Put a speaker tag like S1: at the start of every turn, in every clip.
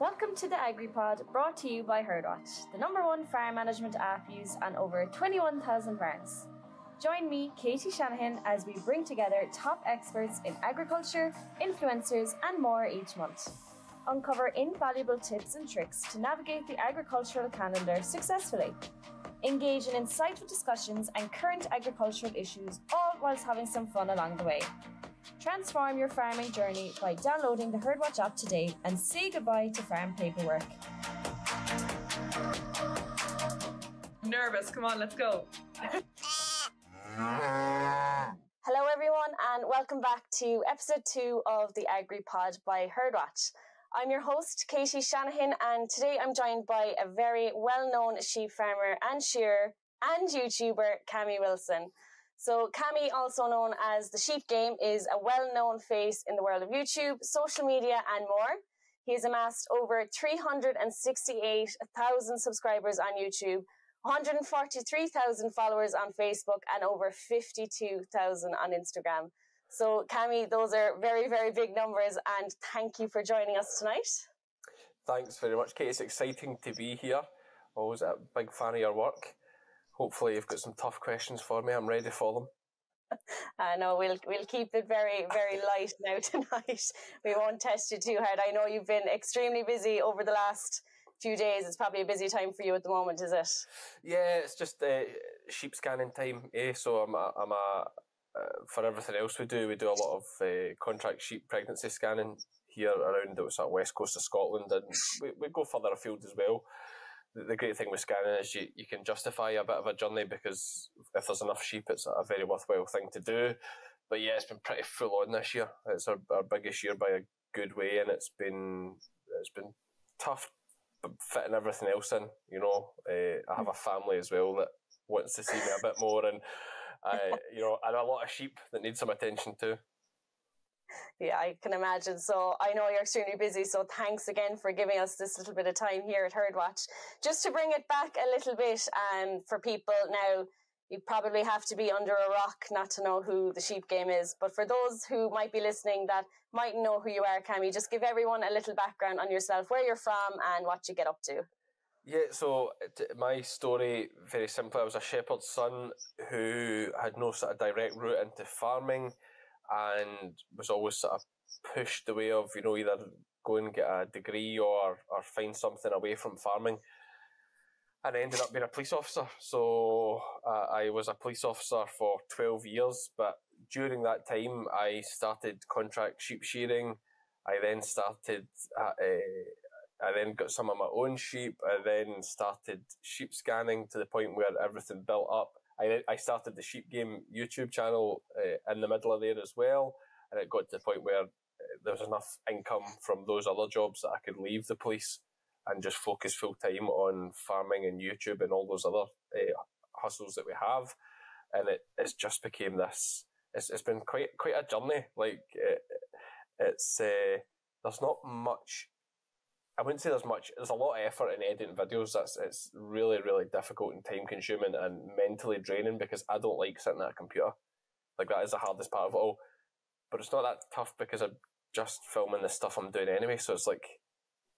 S1: Welcome to the AgriPod brought to you by HerdWatch, the number one farm management app used on over 21,000 farms. Join me, Katie Shanahan, as we bring together top experts in agriculture, influencers, and more each month. Uncover invaluable tips and tricks to navigate the agricultural calendar successfully. Engage in insightful discussions and current agricultural issues, all whilst having some fun along the way. Transform your farming journey by downloading the HerdWatch app today and say goodbye to farm paperwork.
S2: Nervous, come on, let's go.
S1: Hello, everyone, and welcome back to episode two of the AgriPod by HerdWatch. I'm your host, Katie Shanahan, and today I'm joined by a very well known sheep farmer and shearer and YouTuber, Cammy Wilson. So Cammy, also known as the Sheep Game, is a well-known face in the world of YouTube, social media, and more. He has amassed over 368,000 subscribers on YouTube, 143,000 followers on Facebook, and over 52,000 on Instagram. So, Cammy, those are very, very big numbers, and thank you for joining us tonight.
S3: Thanks very much, Kate. It's exciting to be here. Always a big fan of your work hopefully you've got some tough questions for me. I'm ready for them.
S1: I uh, know we'll we'll keep it very very light now tonight. We won't test you too hard. I know you've been extremely busy over the last few days. It's probably a busy time for you at the moment, is it?
S3: Yeah, it's just uh, sheep scanning time. Eh? So I'm a, I'm a uh, for everything else we do, we do a lot of uh, contract sheep pregnancy scanning here around the sort of west coast of Scotland, and we, we go further afield as well the great thing with scanning is you, you can justify a bit of a journey because if there's enough sheep, it's a very worthwhile thing to do. But yeah, it's been pretty full on this year. It's our, our biggest year by a good way, and it's been it's been tough fitting everything else in. You know, uh, I have a family as well that wants to see me a bit more, and uh, you know, and a lot of sheep that need some attention too.
S1: Yeah, I can imagine. So I know you're extremely busy. So thanks again for giving us this little bit of time here at HerdWatch. Just to bring it back a little bit, um, for people now, you probably have to be under a rock not to know who the sheep game is. But for those who might be listening that might know who you are, Cammy, just give everyone a little background on yourself, where you're from, and what you get up to.
S3: Yeah, so my story, very simple. I was a shepherd's son who had no sort of direct route into farming and was always sort of pushed the way of, you know, either go and get a degree or, or find something away from farming. And I ended up being a police officer. So uh, I was a police officer for 12 years, but during that time I started contract sheep shearing. I then started, uh, uh, I then got some of my own sheep. I then started sheep scanning to the point where everything built up. I, I started the Sheep Game YouTube channel uh, in the middle of there as well, and it got to the point where uh, there was enough income from those other jobs that I could leave the police and just focus full time on farming and YouTube and all those other uh, hustles that we have. And it it's just became this. It's, it's been quite quite a journey. Like it, it's uh, there's not much I wouldn't say there's much. There's a lot of effort in editing videos. That's it's really really difficult and time consuming and mentally draining because I don't like sitting at a computer. Like that is the hardest part of it all. But it's not that tough because I'm just filming the stuff I'm doing anyway. So it's like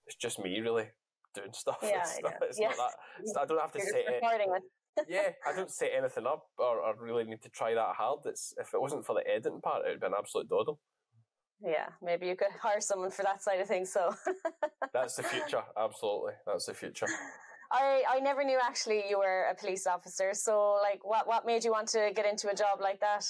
S3: it's just me really doing stuff.
S1: Yeah,
S3: it's,
S1: not,
S3: it's
S1: yeah.
S3: not that. I don't have to
S1: You're
S3: set it. yeah, I don't set anything up or, or really need to try that hard. It's if it wasn't for the editing part, it would be an absolute doddle.
S1: Yeah, maybe you could hire someone for that side of things. So
S3: that's the future. Absolutely, that's the future.
S1: I I never knew actually you were a police officer. So like, what what made you want to get into a job like that?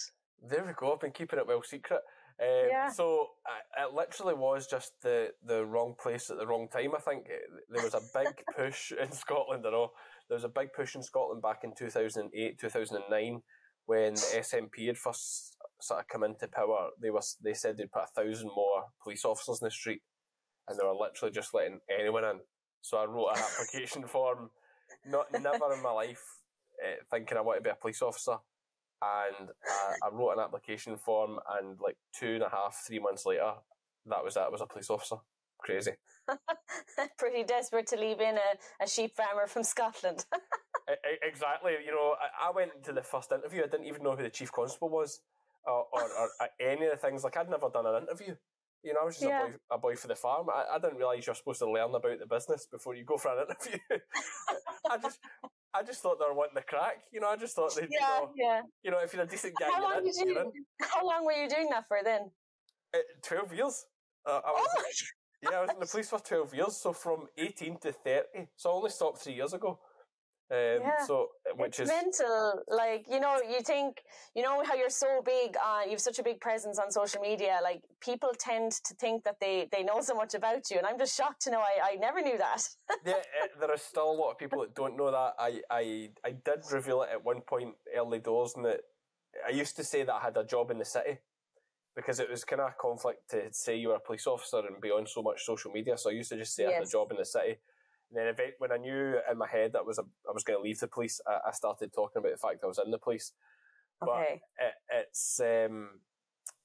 S3: There we go. I've been keeping it well secret. Um,
S1: yeah.
S3: So I, it literally was just the, the wrong place at the wrong time. I think there was a big push in Scotland. I know there was a big push in Scotland back in 2008, 2009 when the SNP had first sort of come into power, they were they said they'd put a thousand more police officers in the street, and they were literally just letting anyone in. So I wrote an application form. Not never in my life uh, thinking I want to be a police officer, and uh, I wrote an application form, and like two and a half, three months later, that was that. I was a police officer. Crazy.
S1: Pretty desperate to leave in a, a sheep farmer from Scotland.
S3: exactly. You know, I, I went into the first interview. I didn't even know who the chief constable was or, or, or any of the things. Like I'd never done an interview. You know, I was just
S1: Yeah.
S3: a boy, a boy for the farm. I, I didn't realise you're supposed to learn about the business before you go for an interview. I just, I just thought they were wanting the crack. You know, I just thought they, you
S1: Yeah,
S3: know,
S1: yeah.
S3: you know, if you're a decent guy,
S1: How
S3: you're
S1: long
S3: in,
S1: you?
S3: in.
S1: How long were you doing that for then?
S3: Uh, Twelve years. Uh, I was,
S1: Oh,
S3: yeah, I was in the police for twelve years. So from eighteen to thirty. So I only stopped three years ago. Um,
S1: Yeah.
S3: So which
S1: it's
S3: is
S1: mental. Like you know, you think you know how you're so big on. You have such a big presence on social media. Like people tend to think that they they know so much about you, and I'm just shocked to know I I never knew that.
S3: yeah, uh, there are still a lot of people that don't know that. I, I, I did reveal it at one point early doors, and that I used to say that I had a job in the city because it was kind of a conflict to say you were a police officer and be on so much social media. So I used to just say I had a job in the city. And then event, when I knew in my head that was a, I was going to leave the police, I, I started talking about the fact I was in the police. But
S1: okay.
S3: it, it's um,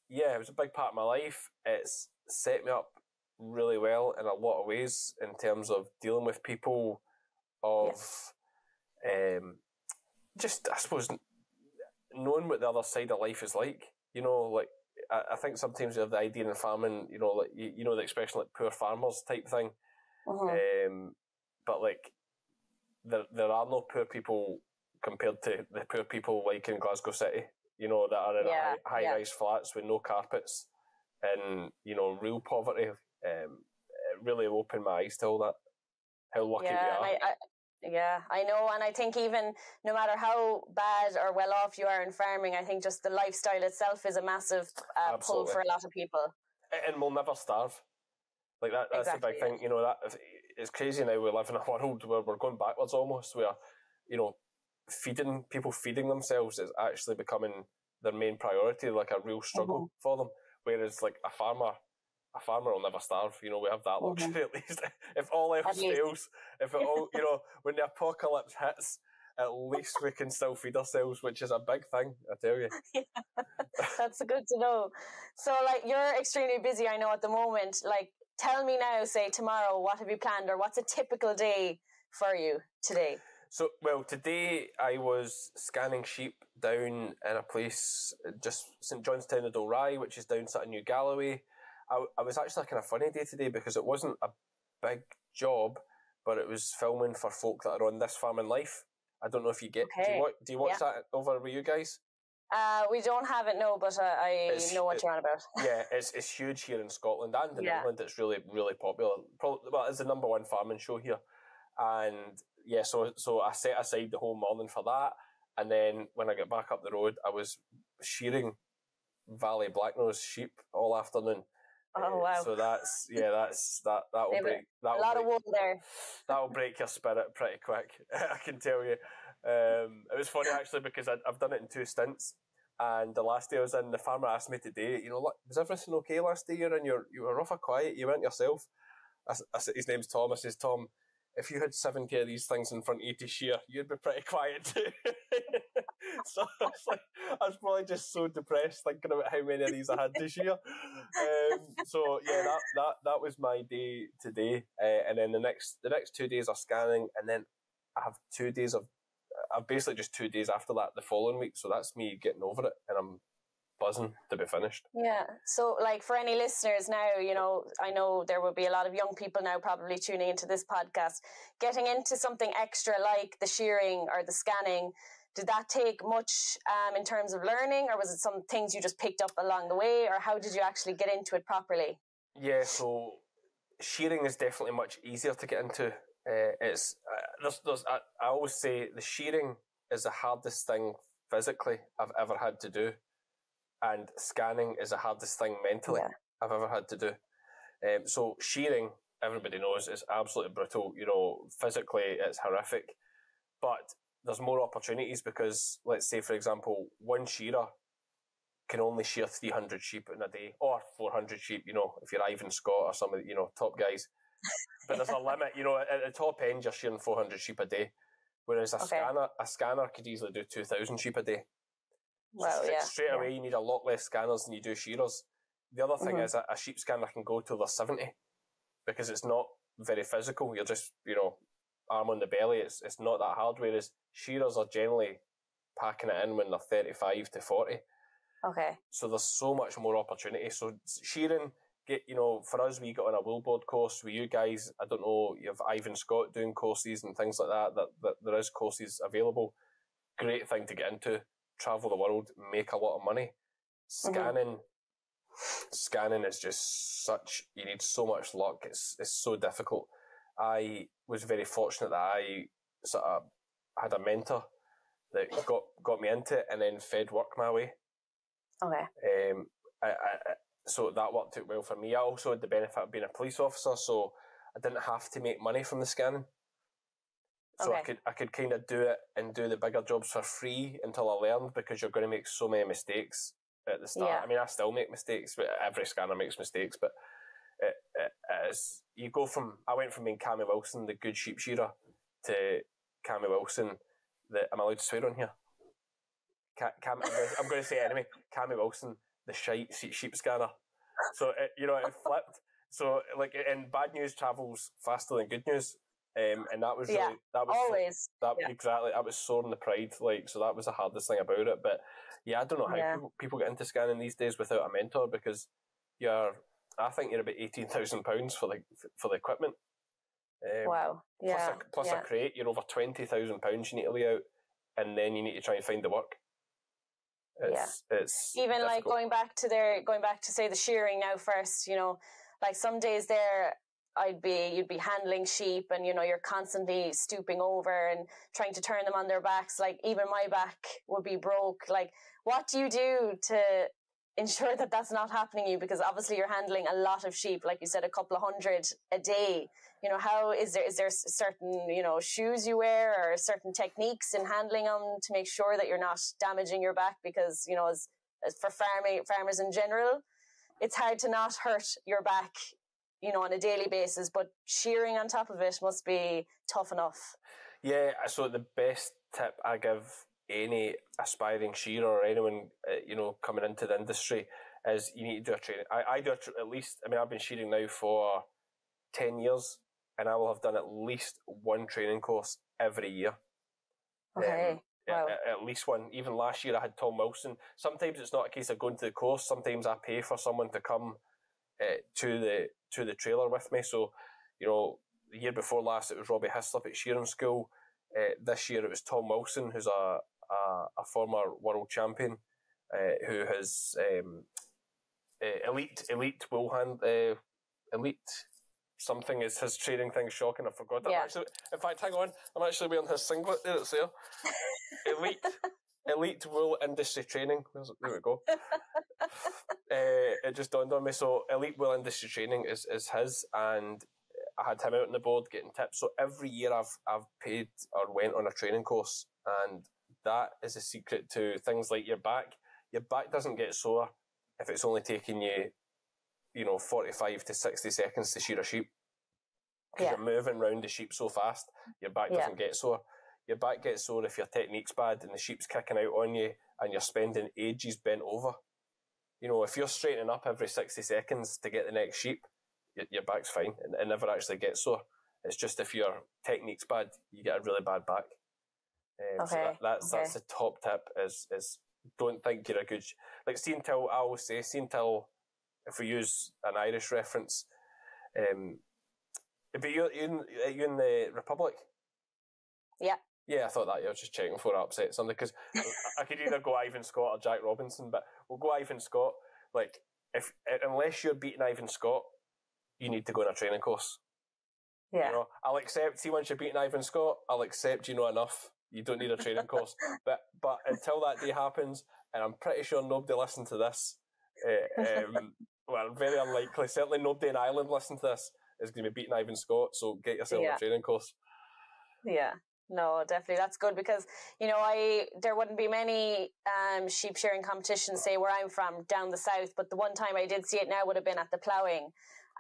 S3: yeah, it was a big part of my life. It's set me up really well in a lot of ways in terms of dealing with people, of um, just I suppose knowing what the other side of life is like. You know, like I, I think sometimes you have the idea in farming, you know, like you, you know the expression like poor farmers type thing.
S1: Mhm.
S3: Um, but like there there are no poor people compared to the poor people like in Glasgow City. You know that are in
S1: Yeah,
S3: high,
S1: yeah.
S3: rise flats with no carpets and you know real poverty. Um, it really opened my eyes to all that. How lucky
S1: yeah,
S3: we are.
S1: I, I, yeah, I know, and I think even no matter how bad or well off you are in farming, I think just the lifestyle itself is a massive uh, pull for a lot of people.
S3: and we'll never starve. Like that, that's the big
S1: Exactly,
S3: thing. You know that it's crazy now. We live in a world where we're going backwards almost. Where you know, feeding people feeding themselves is actually becoming their main priority, like a real struggle
S1: Mm-hmm.
S3: for them. Whereas like a farmer, a farmer will never starve. You know, we have that
S1: Mhm.
S3: luxury at least. if all else fails, if it all, you know, when the apocalypse hits. At least we can still feed ourselves, which is a big thing, I tell you.
S1: yeah, That's good to know. So, like, you're extremely busy, I know, at the moment. Like, tell me now, say tomorrow, what have you planned, or what's a typical day for you today?
S3: So, well, today I was scanning sheep down in a place just St John's Town of Dalry, which is down sort of New Galloway. I, I was actually a kind of funny day today because it wasn't a big job, but it was filming for folk that are on This Farming Life. I don't know if you get. Do you watch, do you watch
S1: Yeah.
S3: that over with you guys?
S1: Uh, we don't have it, no, but uh, I
S3: It's-
S1: know what
S3: it-
S1: you're on about.
S3: yeah, it's it's huge here in Scotland and in
S1: Yeah.
S3: England. It's really really popular. Probably, well, it's the number one farming show here, and yeah, so so I set aside the whole morning for that, and then when I got back up the road, I was shearing Valais Blacknose sheep all afternoon.
S1: Oh,
S3: Uh,
S1: wow.
S3: So that's yeah, that's that that will break that
S1: A lot
S3: will
S1: of wool there.
S3: that'll break your spirit pretty quick. I can tell you. Um, it was funny actually because I'd, I've done it in two stints. And the last day I was in, the farmer asked me today, you know, "Look, was everything okay last day? You're in your, you were rough or quiet. You went yourself. I, I said, his name's Tom. I says, Tom, if you had 70 of these things in front of you to shear, you'd be pretty quiet too. so I was like, I was probably just so depressed thinking about how many of these I had to shear. Um, so yeah, that, that, that was my day today. Uh, and then the next, the next two days are scanning and then I have two days of, I've basically just two days after that the following week. So that's me getting over it and I'm buzzing to be finished.
S1: Yeah. So, like, for any listeners now, you know, I know there will be a lot of young people now probably tuning into this podcast, getting into something extra like the shearing or the scanning. Did that take much um, in terms of learning, or was it some things you just picked up along the way, or how did you actually get into it properly?
S3: Yeah, so shearing is definitely much easier to get into. Uh, it's uh, there's, there's, I, I always say the shearing is the hardest thing physically I've ever had to do, and scanning is the hardest thing mentally
S1: Yeah.
S3: I've ever had to do. Um, so shearing, everybody knows, is absolutely brutal. You know, physically it's horrific, but there's more opportunities because, let's say, for example, one shearer can only shear 300 sheep in a day or 400 sheep, you know, if you're Ivan Scott or some of the, you know, top guys. But there's a limit, you know, at the top end, you're shearing 400 sheep a day. Whereas a
S1: Okay.
S3: scanner, a scanner could easily do 2,000 sheep a day. So
S1: Well,
S3: straight,
S1: yeah,
S3: straight
S1: yeah.
S3: away, you need a lot less scanners than you do shearers. The other thing
S1: Mhm.
S3: is that a sheep scanner can go till they're 70 because it's not very physical. You're just, you know, arm on the belly. It's, it's not that hard. Whereas shearers are generally packing it in when they're 35 to 40.
S1: Okay.
S3: So there's so much more opportunity. So shearing, get you know for us we got on a wheelboard course with you guys. I don't know you have Ivan Scott doing courses and things like that. That that there is courses available. Great thing to get into. Travel the world, make a lot of money.
S1: Mm-hmm.
S3: Scanning, scanning is just such. You need so much luck. It's it's so difficult. I was very fortunate that I sort of had a mentor that got got me into it and then fed work my way.
S1: Okay.
S3: Um, I, I- so that worked out well for me. I also had the benefit of being a police officer, so I didn't have to make money from the scanning. So I could I could kind of do it and do the bigger jobs for free until I learned because you're going to make so many mistakes at the start.
S1: Yeah.
S3: I mean, I still make mistakes, but every scanner makes mistakes. But it, it you go from I went from being Cammy Wilson, the good sheep shearer, to Cammy Wilson. The am I allowed to swear on here? Ca- Cam, I'm gonna- I'm going to say it anyway. Cammy Wilson, the shite sheep scanner. So it, you know it flipped. So like and bad news travels faster than good news. Um, and that was really
S1: Yeah,
S3: that was
S1: Always.
S3: that
S1: yeah.
S3: exactly that was soaring the pride. Like so that was the hardest thing about it. But yeah, I don't know how
S1: Yeah.
S3: people, people get into scanning these days without a mentor because you're I think you're about eighteen thousand pounds for the for the equipment. Um,
S1: Wow.
S3: Plus,
S1: Yeah.
S3: a, plus a crate, you're over twenty thousand pounds you need to lay out, and then you need to try and find the work. It's, it's
S1: even like going back to their going back to say the shearing now first you know like some days there i'd be you'd be handling sheep and you know you're constantly stooping over and trying to turn them on their backs like even my back would be broke. Like what do you do to ensure that that's not happening to you? Because obviously you're handling a lot of sheep like you said a couple of hundred a day you know how is there is there certain you know shoes you wear or certain techniques in handling them to make sure that you're not damaging your back because you know as, as for farming farmers in general it's hard to not hurt your back you know on a daily basis but shearing on top of it must be tough enough
S3: Yeah, so the best tip I give any aspiring shearer or anyone uh, you know coming into the industry is you need to do a training. I, I do tr- at least. I mean, I've been shearing now for ten years, and I will have done at least one training course every year.
S1: okay
S3: Um,
S1: Wow.
S3: at, at least one. Even last year, I had Tom Wilson. Sometimes it's not a case of going to the course. Sometimes I pay for someone to come uh, to the to the trailer with me. So, you know, the year before last, it was Robbie Hislop at shearing school. Uh, this year, it was Tom Wilson, who's a a, a former world champion, uh, who has um, uh, elite elite wool hand uh, elite something is his training thing shocking. I forgot. I'm
S1: Yeah.
S3: actually, in fact, hang on. I'm actually wearing his singlet there. It's there. elite elite wool industry training. There we go. uh, it just dawned on me. So elite wool industry training is, is his, and I had him out on the board getting tips. So every year I've I've paid or went on a training course, and that is a secret to things like your back. Your back doesn't get sore if it's only taking you, you know, forty five to sixty seconds to shear a sheep. Because
S1: Yeah.
S3: you're moving round the sheep so fast, your back doesn't get sore. Your back gets sore if your technique's bad and the sheep's kicking out on you and you're spending ages bent over. You know, if you're straightening up every 60 seconds to get the next sheep, your, your back's fine and it never actually gets sore. It's just if your technique's bad, you get a really bad back. Um, So
S1: Okay,
S3: that, that's
S1: okay.
S3: that's the top tip is is don't think you're a good like see until I always say see until if we use an Irish reference, um, but you you you in the Republic?
S1: Yeah.
S3: Yeah, I thought that. I was just checking before I upset something because I could either go Ivan Scott or Jack Robinson, but we'll go Ivan Scott. Like, if unless you're beating Ivan Scott, you need to go on a training course.
S1: yeah
S3: You know, I'll accept. See, once you're beating Ivan Scott, I'll accept you know enough. You don't need a training course. But but until that day happens, and I'm pretty sure nobody listened to this. Uh, um, well, very unlikely. Certainly, nobody in Ireland listening to this is going to be beating Ivan Scott. So get yourself
S1: Yeah.
S3: a training course.
S1: Yeah. No, definitely. That's good because, you know, I there wouldn't be many um, sheep shearing competitions, say where I'm from, down the south. But the one time I did see it now would have been at the ploughing,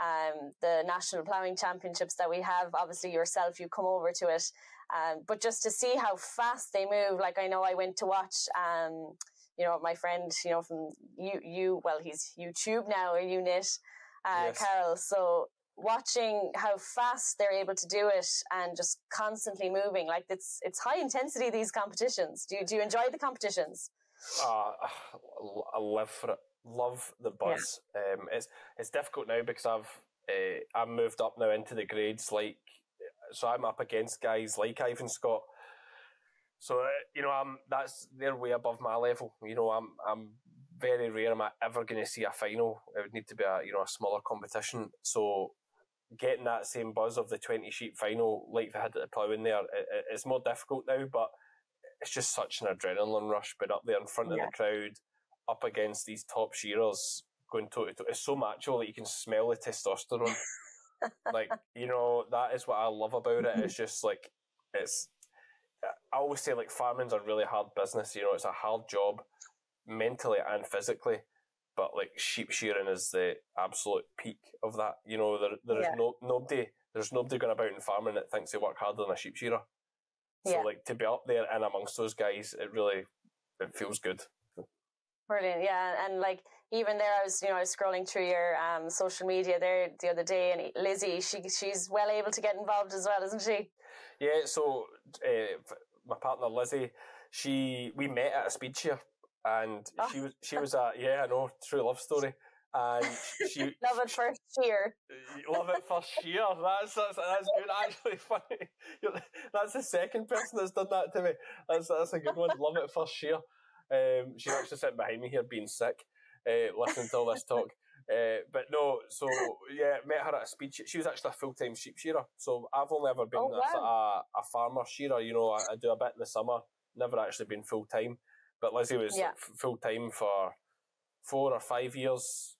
S1: um, the national ploughing championships that we have. Obviously, yourself, you come over to it. Um, but just to see how fast they move, like I know I went to watch, um, you know, my friend, you know, from you, you, well, he's YouTube now Unit, uh,
S3: Yes.
S1: Carol. So watching how fast they're able to do it and just constantly moving, like it's it's high intensity. These competitions. Do you do you enjoy the competitions?
S3: Uh, I live for it. love the buzz. Yeah. Um, it's it's difficult now because I've uh, I've moved up now into the grades like so I'm up against guys like Ivan Scott. So uh, you know I'm that's they're way above my level. You know I'm I'm very rare am I ever going to see a final. It would need to be a you know a smaller competition. So getting that same buzz of the twenty sheep final like they had at the plough in there, it, it's more difficult now. But it's just such an adrenaline rush. But up there in front yeah. of the crowd, up against these top shearers, going toe to toe. It's so macho that you can smell the testosterone. like you know that is what I love about it. It's just like it's. I always say like farming's a really hard business. You know, it's a hard job, mentally and physically. But like sheep shearing is the absolute peak of that. You know, there there is yeah. no nobody there's nobody going about in farming that thinks they work harder than a sheep shearer. So yeah. like to be up there and amongst those guys, it really it feels good.
S1: Brilliant, yeah, and like even there, I was you know I was scrolling through your um, social media there the other day, and Lizzie, she she's well able to get involved as well, isn't she?
S3: Yeah, so uh, my partner Lizzie, she we met at a speed shear, and oh. she was she was a yeah I know true love story. And she
S1: love it first shear.
S3: Love it first shear. That's that's, that's good. Actually, funny. That's the second person that's done that to me. That's that's a good one. Love it first shear. Um, she's actually sitting behind me here being sick, uh, listening to all this talk. Uh, but no, so yeah, met her at a speed. She was actually a full time sheep shearer. So I've only ever been oh, wow. a, a farmer shearer. You know, I, I, do a bit in the summer. Never actually been full time. But Lizzie was yeah. f- full time for four or five years,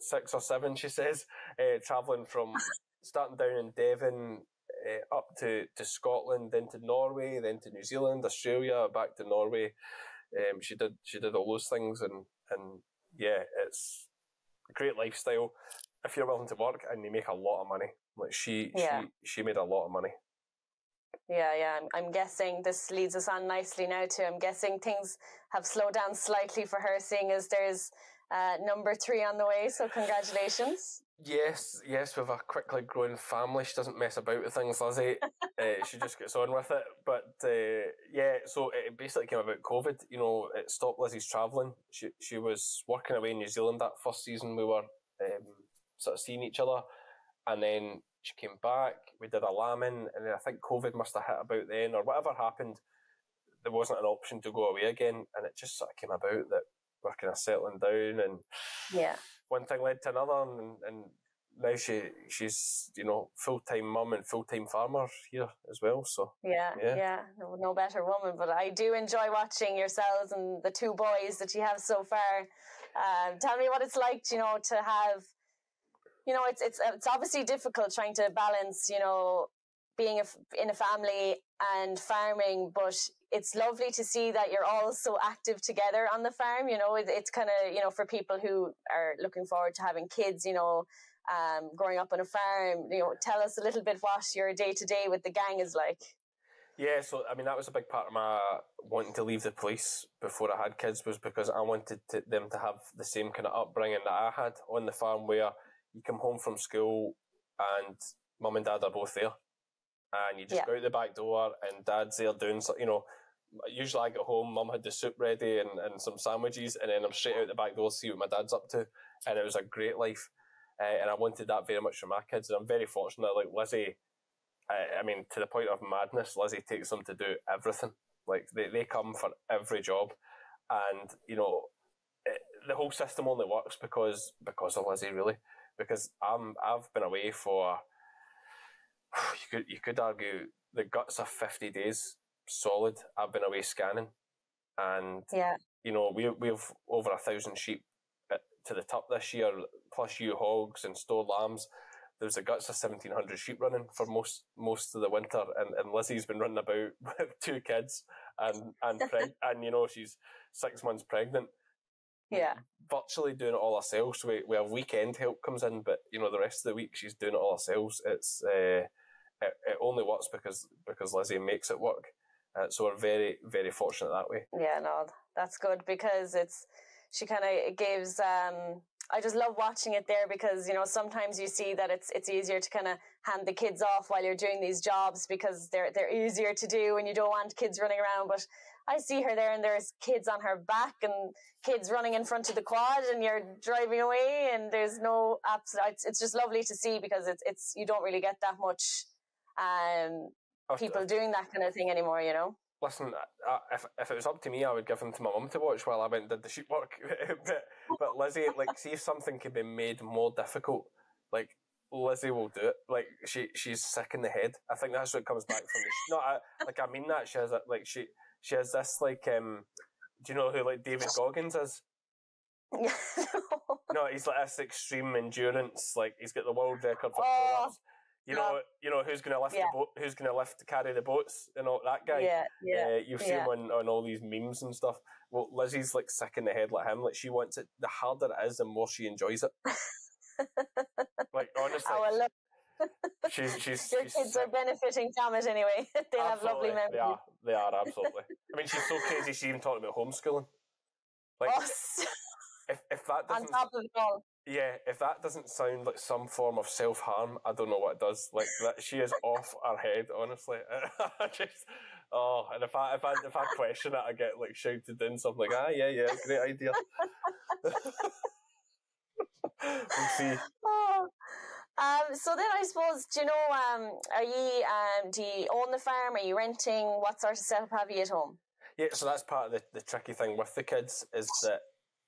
S3: six or seven, she says, uh, traveling from starting down in Devon uh, up to, to Scotland, then to Norway, then to New Zealand, Australia, back to Norway. Um, she did she did all those things, and and yeah, it's a great lifestyle if you're willing to work and you make a lot of money. Like she yeah. she she made a lot of money.
S1: Yeah, yeah. I'm, I'm guessing this leads us on nicely now to. I'm guessing things have slowed down slightly for her, seeing as there's uh, number three on the way. So congratulations.
S3: Yes, yes, with a quickly growing family, she doesn't mess about with things, Lizzie. uh, she just gets on with it. But uh, yeah, so it basically came about COVID. You know, it stopped Lizzie's travelling. She she was working away in New Zealand that first season. We were um, sort of seeing each other, and then she came back. We did a lambing, and then I think COVID must have hit about then, or whatever happened. There wasn't an option to go away again, and it just sort of came about that we're kind of settling down, and
S1: yeah
S3: one thing led to another, and, and now she she's you know full time mum and full time farmer here as well. So
S1: yeah, yeah, yeah, no, better woman. But I do enjoy watching yourselves and the two boys that you have so far. Um, tell me what it's like, you know, to have. You know, it's it's it's obviously difficult trying to balance, you know, being a, in a family and farming, but it's lovely to see that you're all so active together on the farm. You know, it, it's kind of, you know, for people who are looking forward to having kids, you know, um, growing up on a farm, you know, tell us a little bit what your day to day with the gang is like.
S3: Yeah, so I mean that was a big part of my wanting to leave the police before I had kids was because I wanted to, them to have the same kind of upbringing that I had on the farm, where you come home from school and mum and dad are both there, and you just yeah. go out the back door and dad's there doing, so, you know, usually I get home, mum had the soup ready and, and some sandwiches, and then I'm straight out the back door to see what my dad's up to. And it was a great life. Uh, and I wanted that very much for my kids. And I'm very fortunate, like Lizzie, I, I mean, to the point of madness, Lizzie takes them to do everything. Like, they, they come for every job. And, you know, it, the whole system only works because because of Lizzie, really. Because I'm, I've been away for, you could, you could argue, the guts of 50 days solid. I've been away scanning, and
S1: yeah,
S3: you know we we've over a thousand sheep uh, to the top this year, plus ewe hogs and store lambs. There's a guts of seventeen hundred sheep running for most most of the winter, and, and Lizzie's been running about with two kids and and preg- and you know she's six months pregnant.
S1: Yeah,
S3: virtually doing it all ourselves. We we have weekend help comes in, but you know the rest of the week she's doing it all ourselves. It's uh, it, it only works because because Lizzie makes it work. Uh, so we're very, very fortunate that way.
S1: Yeah, no, that's good because it's she kind of gives um, I just love watching it there because you know sometimes you see that it's it's easier to kind of hand the kids off while you're doing these jobs because they're they're easier to do and you don't want kids running around. But I see her there and there's kids on her back and kids running in front of the quad and you're driving away and there's no absolute. It's, it's just lovely to see because it's it's you don't really get that much um people doing that kind of thing anymore. You know
S3: listen, I, if, if it was up to me, I would give them to my mum to watch while I went and did the sheep work. but, but Lizzie, like, see if something could be made more difficult, like, Lizzie will do it. Like, she she's sick in the head. I think that's what comes back from the. No, I, like, I mean that. She has, a, like, she she has this, like, um, do you know who, like, David Goggins is? no, he's like this extreme endurance. Like, he's got the world record for oh. pull-ups you know, you know who's going to lift yeah. the boat, who's going to lift carry the boats, and all that guy.
S1: Yeah, yeah. Uh,
S3: you've seen
S1: yeah.
S3: him on, on all these memes and stuff. Well, Lizzie's like sick in the head like him. Like she wants it. The harder it is, the more she enjoys it. like honestly, oh, I love. she's she's
S1: your
S3: she's
S1: kids sick. are benefiting from it anyway. they absolutely. have lovely memories.
S3: They are. They are absolutely. I mean, she's so crazy. She's even talking about homeschooling. Like, oh, if if that doesn't
S1: on top of it all.
S3: Yeah, if that doesn't sound like some form of self harm, I don't know what it does. Like that, she is off her head. Honestly, just oh, and if I if I if I question it, I get like shouted in something like, ah, yeah, yeah, great idea. we'll see.
S1: Oh. Um, so then I suppose, do you know, um, are you, um, do you own the farm? Are you renting? What sort of setup have you at home?
S3: Yeah, so that's part of the, the tricky thing with the kids is that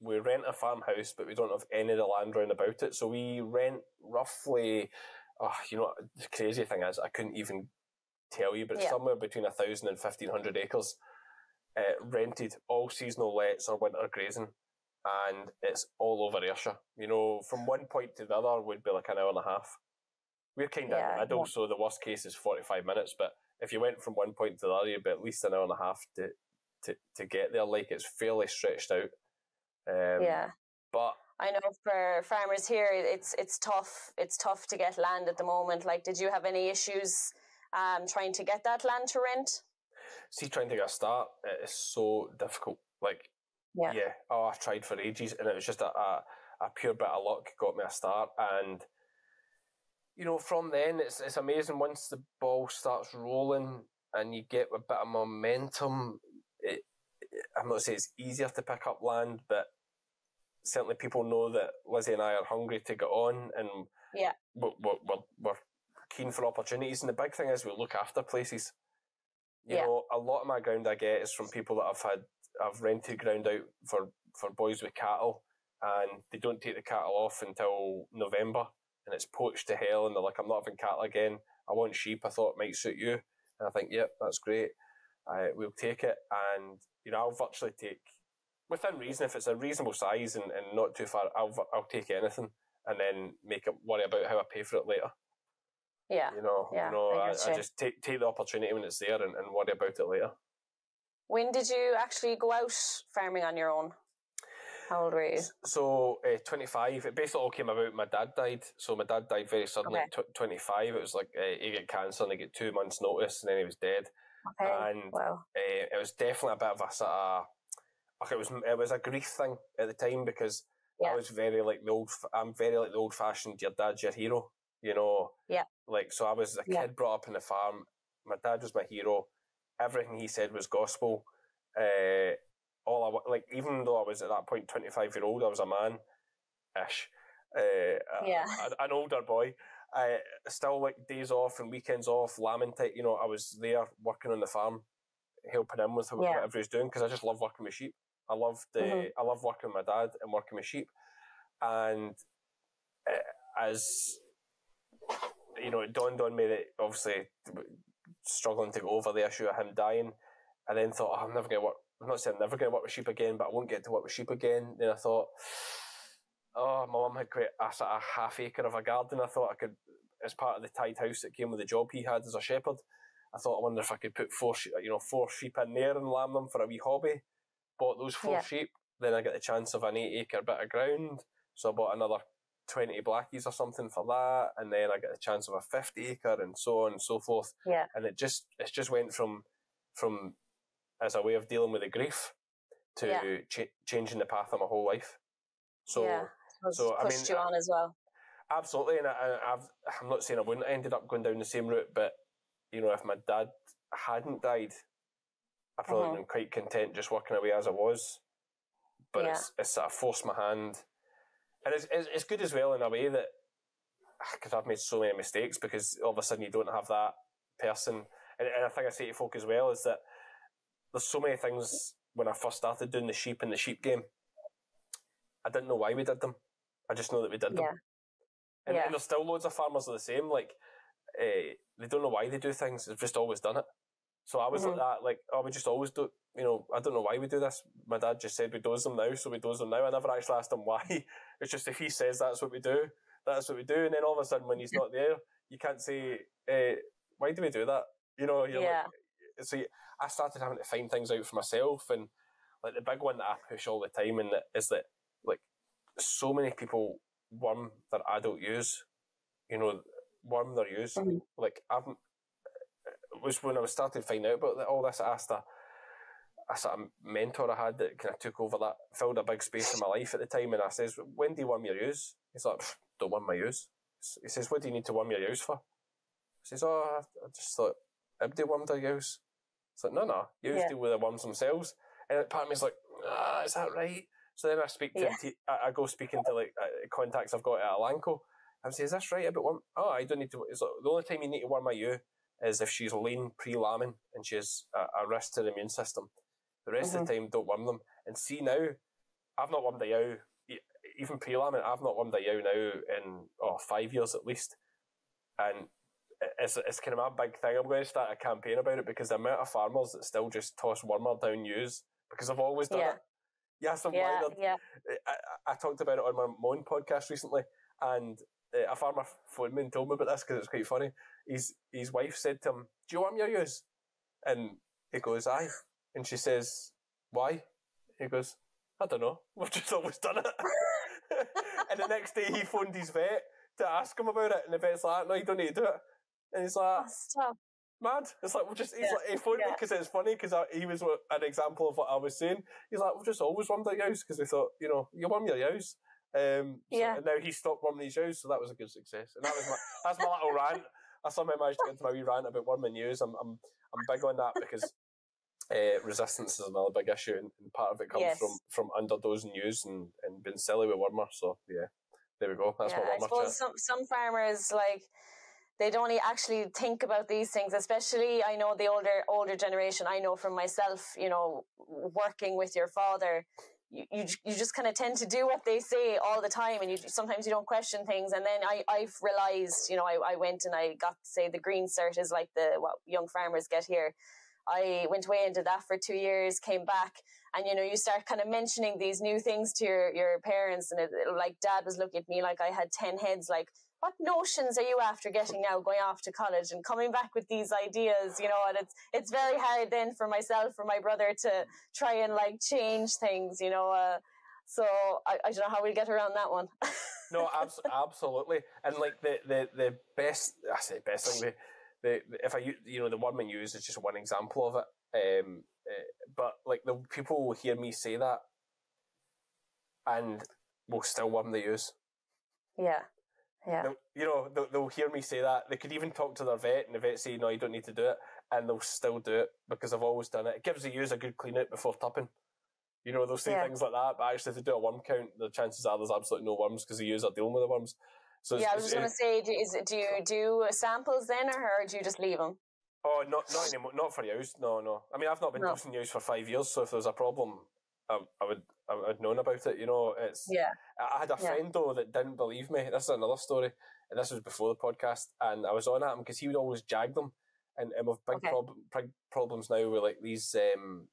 S3: we rent a farmhouse, but we don't have any of the land round about it. So we rent roughly, oh, you know, the crazy thing is, I couldn't even tell you, but yeah. somewhere between a thousand and fifteen hundred acres, uh, rented, all seasonal lets or winter grazing, and it's all over Ayrshire. You know, from one point to the other would be like an hour and a half. We're kind of yeah, middle, yeah. so the worst case is forty-five minutes. But if you went from one point to the other, you'd be at least an hour and a half to to, to get there. Like it's fairly stretched out.
S1: Um, yeah.
S3: But
S1: I know for farmers here, it's it's tough. It's tough to get land at the moment. Like, did you have any issues um, trying to get that land to rent?
S3: See, trying to get a start, it is so difficult. Like, yeah, yeah. Oh, I tried for ages, and it was just a, a, a pure bit of luck got me a start, and you know, from then it's it's amazing once the ball starts rolling and you get a bit of momentum. It, I'm not saying it's easier to pick up land, but certainly people know that Lizzie and I are hungry to get on and
S1: yeah.
S3: we're, we're, we're keen for opportunities. And the big thing is we look after places. You yeah. know, a lot of my ground I get is from people that I've had, I've rented ground out for, for boys with cattle and they don't take the cattle off until November and it's poached to hell and they're like, I'm not having cattle again. I want sheep. I thought it might suit you. And I think, yep, that's great. Uh, we'll take it. And, you know, I'll virtually take within reason, if it's a reasonable size and, and not too far, I'll I'll take anything and then make it worry about how I pay for it later.
S1: Yeah.
S3: You know,
S1: yeah,
S3: you know, I, I, just take take the opportunity when it's there and, and worry about it later.
S1: When did you actually go out farming on your own? How old were you?
S3: So, uh, 25. It basically all came about. My dad died. So, my dad died very suddenly okay. at 25. It was like uh, he got cancer and he got two months' notice and then he was dead.
S1: Okay.
S3: And
S1: wow.
S3: Uh, it was definitely a bit of a sort of it was it was a grief thing at the time because yeah. I was very like the old. I'm very like the old fashioned. Your dad's your hero, you know.
S1: Yeah.
S3: Like so, I was a kid yeah. brought up in the farm. My dad was my hero. Everything he said was gospel. Uh, all I like, even though I was at that point 25 year old, I was a man, ish. Uh,
S1: yeah.
S3: A, an older boy. I still like days off and weekends off, lambing type. You know, I was there working on the farm, helping him with yeah. whatever he's doing because I just love working with sheep. I love the mm-hmm. I love working with my dad and working with sheep, and uh, as you know, it dawned on me that obviously struggling to go over the issue of him dying, and then thought, oh, I'm never going to work. I'm not saying I'm never going to work with sheep again, but I won't get to work with sheep again. Then I thought, oh, my mum had quite a sort of half acre of a garden. I thought I could, as part of the tied house that came with the job he had as a shepherd. I thought, I wonder if I could put four, you know, four sheep in there and lamb them for a wee hobby bought those four yeah. sheep. Then I get the chance of an eight acre bit of ground. So I bought another 20 blackies or something for that. And then I get the chance of a 50 acre and so on and so forth.
S1: Yeah.
S3: And it just, it just went from, from as a way of dealing with the grief to yeah. ch- changing the path of my whole life. So,
S1: yeah.
S3: So
S1: I mean, you on as well.
S3: Absolutely, and I, have I'm not saying I wouldn't have ended up going down the same route, but you know, if my dad hadn't died, I probably mm-hmm. been quite content just working away as I was. But yeah. it's, it's sort of forced my hand, and it's, it's, it's good as well in a way that because I've made so many mistakes because all of a sudden you don't have that person, and, and I think I say to folk as well is that there's so many things when I first started doing the sheep in the sheep game. I didn't know why we did them. I just know that we did them. Yeah. And, yeah. and there's still loads of farmers are the same. Like, uh, they don't know why they do things. They've just always done it. So I was mm-hmm. like that, like, oh, we just always do, you know, I don't know why we do this. My dad just said we does them now, so we does them now. I never actually asked him why. It's just if he says that's what we do, that's what we do. And then all of a sudden when he's not there, you can't say, uh, why do we do that? You know, yeah. Like, so I started having to find things out for myself. And like the big one that I push all the time and that is that, so many people worm their adult use, you know, worm their ewes. Mm-hmm. Like, I've, was when I was starting to find out about all this. I asked a, a sort of mentor I had that kind of took over that, filled a big space in my life at the time, and I says, "When do you want your use?" He's like, "Don't want my use." He says, "What do you need to want your use for?" He says, "Oh, I just thought everybody wormed their use." It's like, "No, no, ewes yeah. deal with the worms themselves." And part of me's like, "Ah, is that right?" So then I speak to, yeah. I go speaking to like uh, contacts I've got at Elanco. I say, "Is this right about worm?" Oh, I don't need to. It's like, the only time you need to worm my ewe is if she's lean pre-lambing and she has a, a risk to the immune system. The rest mm-hmm. of the mm-hmm. time, don't worm them. And see now, I've not wormed a yow, even pre-lambing, I've not wormed a yow now in oh, five years at least. And it's, it's kind of my big thing. I'm going to start a campaign about it because the amount of farmers that still just toss wormer down ewes because I've always done
S1: yeah.
S3: it. Yes, I'm
S1: yeah, yeah.
S3: I, I, talked about it on my own podcast recently, and uh, a farmer phoned me and told me about this because it's quite funny. His his wife said to him, "Do you want me to use?" And he goes, "Aye." And she says, "Why?" He goes, "I don't know. We've just always done it." and the next day, he phoned his vet to ask him about it, and the vet's like, "No, you don't need to do it." And he's like. Mad. It's like, we'll just, he's yeah. like, he phoned yeah. me because it's funny because he was an example of what I was saying. He's like, we've just always run our yows because we thought, you know, you run your yows. Um, so,
S1: yeah.
S3: And now he stopped worming his ewes, so that was a good success. And that was my that's my little rant. I somehow managed to get into my wee rant about worming ewes. I'm I'm I'm big on that because uh, resistance is another big issue, and, and part of it comes yes. from from underdosing ewes and, and being silly with wormer. So yeah, there we go. That's
S1: yeah,
S3: what
S1: I suppose some some farmers like they don't actually think about these things especially i know the older older generation i know from myself you know working with your father you, you, you just kind of tend to do what they say all the time and you sometimes you don't question things. And then I, I've realized you know I, I went and I got say the green cert is like the what young farmers get here. I went away and did that for two years came back and you know you start kind of mentioning these new things to your, your parents and it, like dad was looking at me like I had 10 heads like what notions are you after getting now going off to college and coming back with these ideas you know and it's it's very hard then for myself for my brother to try and like change things you know uh, so I, I don't know how we'll get around that one.
S3: No abs- absolutely. And like the, the the best i say best thing the, the if i you know the worming use is just one example of it um, uh, but like the people will hear me say that and will still worm the use.
S1: Yeah yeah.
S3: They'll, you know, they'll, they'll hear me say that. They could even talk to their vet, and the vet say, "No, you don't need to do it," and they'll still do it because I've always done it. It gives the ewes a good clean out before tupping. You know, they'll say yeah. things like that, but actually, if they do a worm count, the chances are there's absolutely no worms because the ewes are dealing with the worms. So
S1: yeah, I was just going to say, do, is do you do samples then, or, or do you just leave them?
S3: Oh, not not anymore. Not for ewes. No, no. I mean, I've not been no. dosing ewes for five years, so if there's a problem, I, I would I would known about it. You know, it's
S1: yeah.
S3: I had a friend yeah. though that didn't believe me. This is another story, and this was before the podcast. And I was on at him because he would always jag them, and, and with big, okay. prob- big problems now with like these um,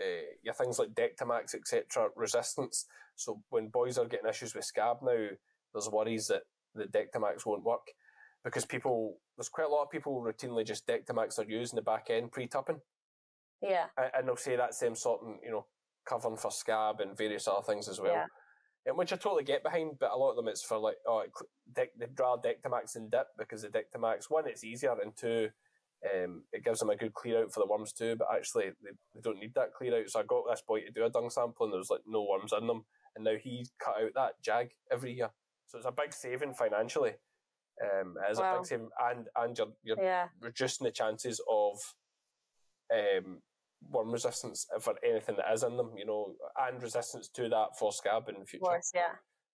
S3: uh, yeah things like Dectomax etc. resistance. So when boys are getting issues with scab now, there's worries that the Dectomax won't work because people there's quite a lot of people routinely just Dectomax are using the back end pre tupping.
S1: Yeah,
S3: and, they'll say that same sort sorting you know covering for scab and various other things as well. Yeah. which I totally get behind, but a lot of them it's for like, oh, they draw Dectomax and dip because the Dectomax, one, it's easier, and two, um, it gives them a good clear out for the worms too, but actually they, they don't need that clear out. So I got this boy to do a dung sample and there was like no worms in them. and now he's cut out that jag every year. So it's a big saving financially. Um, is a big saving, and and you're you're
S1: Yeah.
S3: reducing the chances of um, worm resistance for anything that is in them, you know, and resistance to that for scab in the future.
S1: Of course, yeah.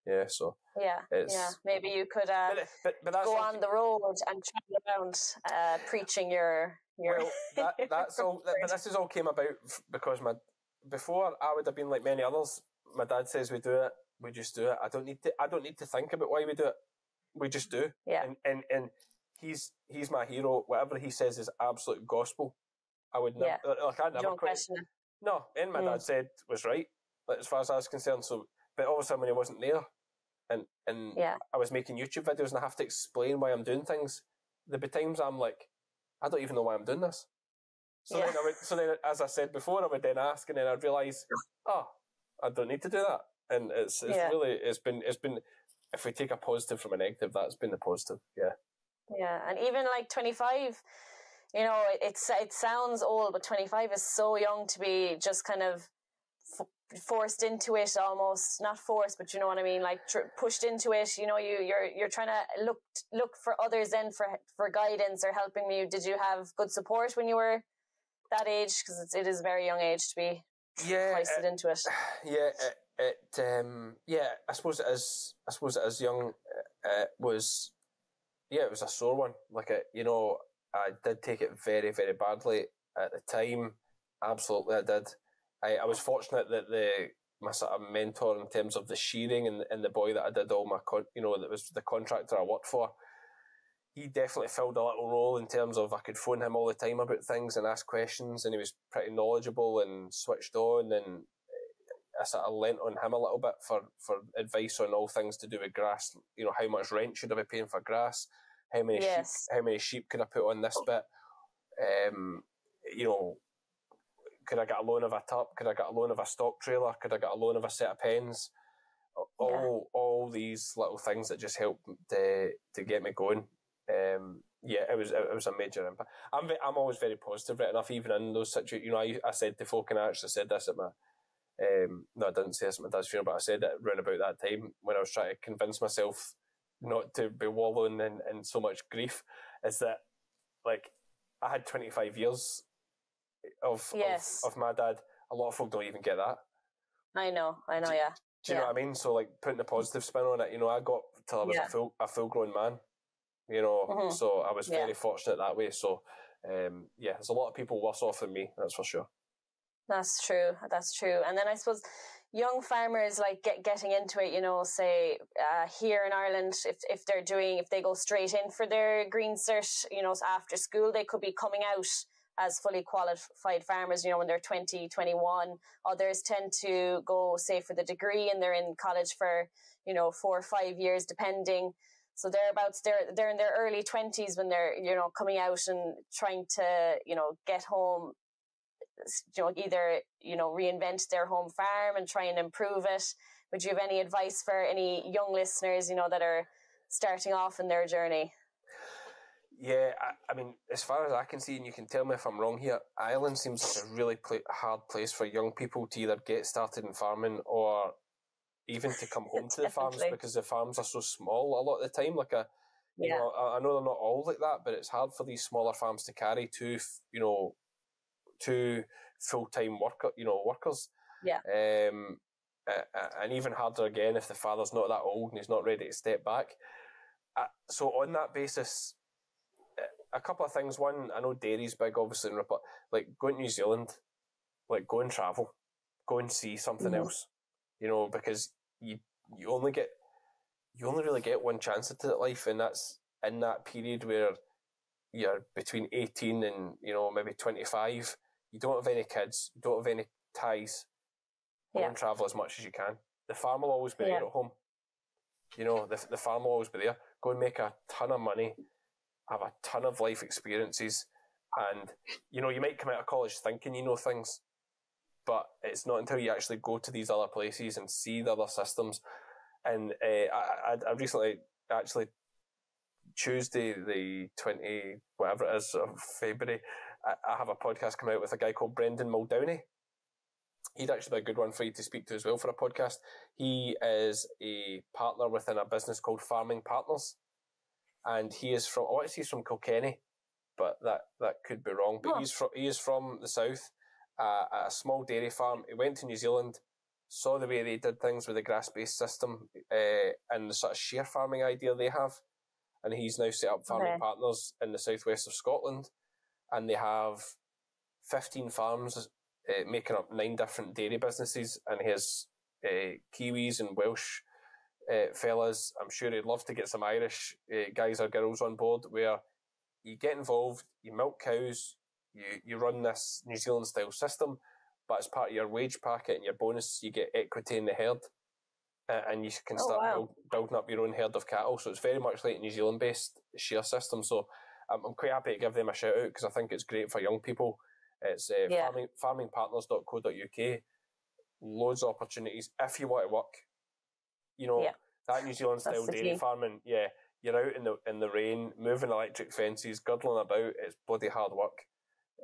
S3: Yeah, so
S1: Yeah.
S3: It's-
S1: yeah. Maybe you could uh,
S3: but, but but that's
S1: go on the road and travel around uh, preaching your your
S3: Well, that, that's all. That, but this has all came about because my before I would have been like many others. My dad says we do it, we just do it. I don't need to. I don't need to think about why we do it. We just do.
S1: Yeah.
S3: And and and he's he's my hero. Whatever he says is absolute gospel. I would never
S1: Yeah.
S3: like I never quit.
S1: question it.
S3: No, and my
S1: Mm.
S3: dad said was right, like, as far as I was concerned. So, but obviously when he wasn't there, and and
S1: Yeah.
S3: I was making YouTube videos and I have to explain why I'm doing things. There'd be times I'm like, I don't even know why I'm doing this. So
S1: Yeah.
S3: then I would, so then as I said before, I would then ask, and then I'd realise, oh, I don't need to do that. And it's it's
S1: Yeah.
S3: really it's been it's been if we take a positive from a negative, that's been the positive. Yeah.
S1: Yeah, and even like twenty five, you know, it, it's it sounds old, but twenty five is so young to be just kind of f- forced into it almost not forced but you know what i mean like tr- pushed into it you know you you're you're trying to look look for others then for for guidance or helping you did you have good support when you were that age because it is a very young age to be
S3: Yeah.
S1: hoisted uh, into it
S3: yeah, it, it um, yeah, I suppose as I suppose as young. It was, yeah, it was a sore one. Like it, you know, I did take it very, very badly at the time. Absolutely, I did. I, I was fortunate that the my sort of mentor in terms of the shearing and, and the boy that I did all my con, you know, that was the contractor I worked for. He definitely filled a little role in terms of I could phone him all the time about things and ask questions, and he was pretty knowledgeable and switched on and I sort of lent on him a little bit for, for advice on all things to do with grass. You know, how much rent should I be paying for grass? How many
S1: Yes.
S3: sheep? How many sheep could I put on this bit? Um, you know, could I get a loan of a top? Could I get a loan of a stock trailer? Could I get a loan of a set of pens? All all these little things that just help to to get me going. Um, yeah, it was it was a major impact. I'm I'm always very positive, right enough, even in those situations. You know, I, I said to folk, and I actually said this at my um, no, I didn't say this at my dad's funeral, but I said it around about that time when I was trying to convince myself not to be wallowing in, in so much grief. Is that like I had 25 years of,
S1: Yes.
S3: of of my dad. A lot of folk don't even get that.
S1: i know i know yeah
S3: Do you know what I mean? So like putting a positive spin on it. You know, I got till I was
S1: Yeah.
S3: a full a full grown man. You know,
S1: Mhm.
S3: so I was
S1: Yeah.
S3: very fortunate that way. So um, yeah, there's a lot of people worse off than me. That's for sure.
S1: That's true. That's true. And then I suppose young farmers like get getting into it. You know, say uh, here in Ireland, if if they're doing if they go straight in for their green cert, you know, after school, they could be coming out as fully qualified farmers. You know, when they're 20, 21. Others tend to go say for the degree and they're in college for you know four or five years, depending. So they're about, they're they're in their early twenties when they're you know coming out and trying to you know get home you know, either you know reinvent their home farm and try and improve it. Would you have any advice for any young listeners, you know, that are starting off in their journey?
S3: Yeah, I, I mean, as far as I can see, and you can tell me if I'm wrong here, Ireland seems like a really pla hard place for young people to either get started in farming or even to come home to the farms because the farms are so small a lot of the time. Like a, you
S1: Yeah.
S3: know, I, I know they're not all like that, but it's hard for these smaller farms to carry two, you know, two full time worker, you know, workers.
S1: Yeah.
S3: Um, and even harder again if the father's not that old and he's not ready to step back. Uh, so on that basis, a couple of things. One, I know dairy's big, obviously, in Rupert. Like go to New Zealand, like go and travel, go and see something
S1: Mhm.
S3: else. You know, because you you only get you only really get one chance at life, and that's in that period where you're between eighteen and you know maybe twenty five. You don't have any kids, you don't have any ties. Go
S1: Yeah.
S3: and travel as much as you can. The farm will always be
S1: Yeah.
S3: there at home. You know, the, the farm will always be there. Go and make a ton of money, have a ton of life experiences, and you know, you might come out of college thinking you know things, but it's not until you actually go to these other places and see the other systems. And uh, I, I, I recently actually Tuesday, the twenty whatever it is of February, I, I have a podcast come out with a guy called Brendan Muldowney, he'd actually be a good one for you to speak to as well for a podcast. He is a partner within a business called Farming Partners, and he is from. Oh, he's from Kilkenny, but that that could be wrong. But oh. he's from he is from the south, uh, at a small dairy farm. He went to New Zealand, saw the way they did things with the grass based system, uh, and the sort of share farming idea they have, and he's now set up farming okay. partners in the southwest of Scotland, and they have fifteen farms uh, making up nine different dairy businesses, and he has uh, Kiwis and Welsh uh, fellas. I'm sure he'd love to get some Irish uh, guys or girls on board where you get involved, you milk cows, you, you run this New Zealand style system, but as part of your wage packet and your bonus, you get equity in the herd. Uh, and you can oh, start oh, wow. build, building up your own herd of cattle. So it's very much like a New Zealand based share system. So I'm, I'm quite happy to give them a shout out because I think it's great for young people it's uh, yeah. farming, farmingpartners.co.uk. Loads of opportunities if you want to work. You know, yeah. that New Zealand style dairy farming, yeah, you're out in the in the rain, moving electric fences, girdling about. It's bloody hard work.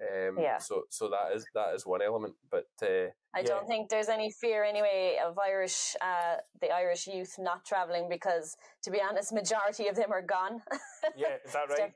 S3: Um, yeah. So so that is that is one element, but uh,
S1: I
S3: yeah.
S1: don't think there's any fear anyway of Irish uh, the Irish youth not traveling because to be honest, majority of them are gone.
S3: yeah, is that right?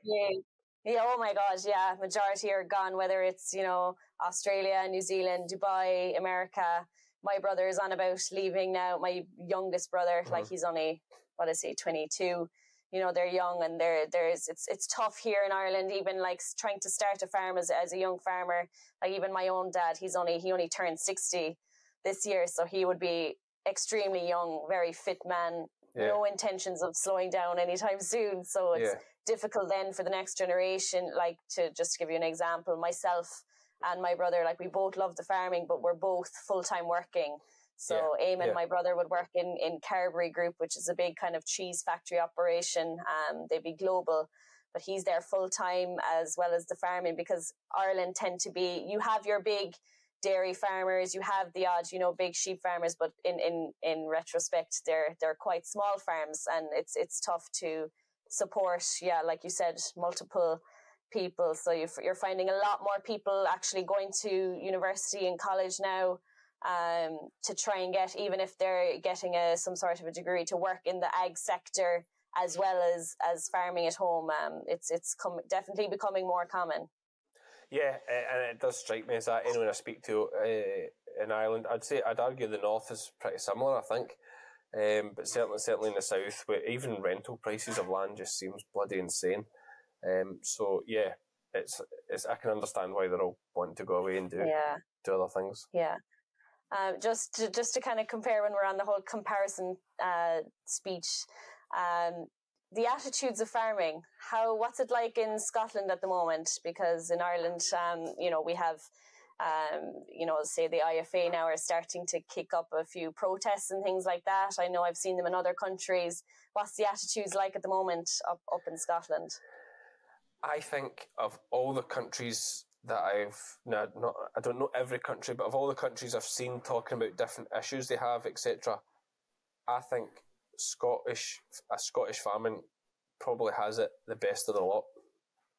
S1: Yeah, oh my God, yeah. Majority are gone, whether it's, you know, Australia, New Zealand, Dubai, America. My brother is on about leaving now. My youngest brother, mm-hmm. like he's only, what is he, 22. You know, they're young and there, there's, it's, it's tough here in Ireland, even like trying to start a farm as, as a young farmer. Like even my own dad, he's only, he only turned 60 this year. So he would be extremely young, very fit man, yeah. no intentions of slowing down anytime soon. So it's, yeah difficult then for the next generation. Like to just give you an example, myself and my brother, like we both love the farming, but we're both full time working. So yeah, Eamon, yeah. my brother, would work in in Carbery Group, which is a big kind of cheese factory operation. Um, they'd be global, but he's there full time as well as the farming because Ireland tend to be. You have your big dairy farmers, you have the odd, you know, big sheep farmers, but in in in retrospect, they're they're quite small farms, and it's it's tough to support, yeah, like you said, multiple people. So you're finding a lot more people actually going to university and college now um, to try and get, even if they're getting a some sort of a degree, to work in the ag sector as well as as farming at home. Um, it's it's com- definitely becoming more common.
S3: Yeah, and it does strike me as that anyone I speak to uh, in Ireland, I'd say I'd argue the north is pretty similar. I think um, but certainly, certainly in the south, where even rental prices of land just seems bloody insane. Um, so yeah, it's it's I can understand why they're all wanting to go away and do yeah. do other things.
S1: Yeah. Um, just to, just to kind of compare when we're on the whole comparison uh, speech, um, the attitudes of farming. How what's it like in Scotland at the moment? Because in Ireland, um, you know, we have um, you know, say the IFA now are starting to kick up a few protests and things like that. I know I've seen them in other countries. What's the attitudes like at the moment up, up in Scotland?
S3: I think of all the countries that I've no, not I don't know every country, but of all the countries I've seen talking about different issues they have, etc. I think Scottish a Scottish famine probably has it the best of the lot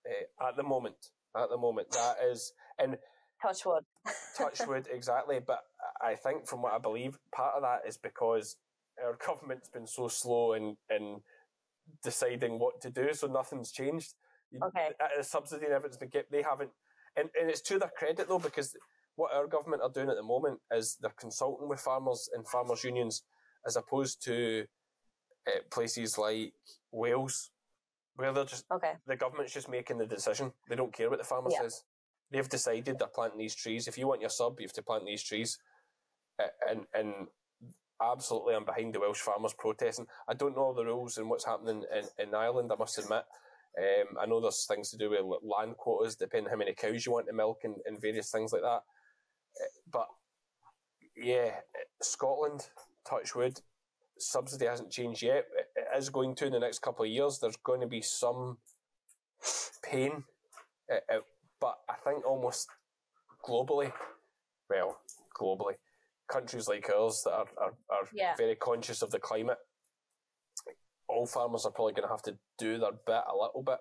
S3: uh, at the moment. At the moment, that is, and
S1: Touch wood.
S3: Touch wood, exactly. But I think, from what I believe, part of that is because our government's been so slow in in deciding what to do, so nothing's changed.
S1: Okay.
S3: The subsidy and everything's been kept. They haven't, and, and it's to their credit though, because what our government are doing at the moment is they're consulting with farmers and farmers unions, as opposed to uh, places like Wales, where they're just
S1: okay.
S3: the government's just making the decision. They don't care what the farmer yeah. says they've decided they're planting these trees. If you want your sub, you have to plant these trees. And and absolutely, I'm behind the Welsh farmers protesting. I don't know the rules and what's happening in, in Ireland. I must admit. Um, I know there's things to do with land quotas, depending how many cows you want to milk and, and various things like that. Eh, but yeah, Scotland, touch wood, subsidy hasn't changed yet. It is going to in the next couple of years. There's going to be some pain eh, eh, but I think almost globally, well, globally, countries like ours that are, are, are yeah. very conscious of the climate, all farmers are probably going to have to do their bit a little bit.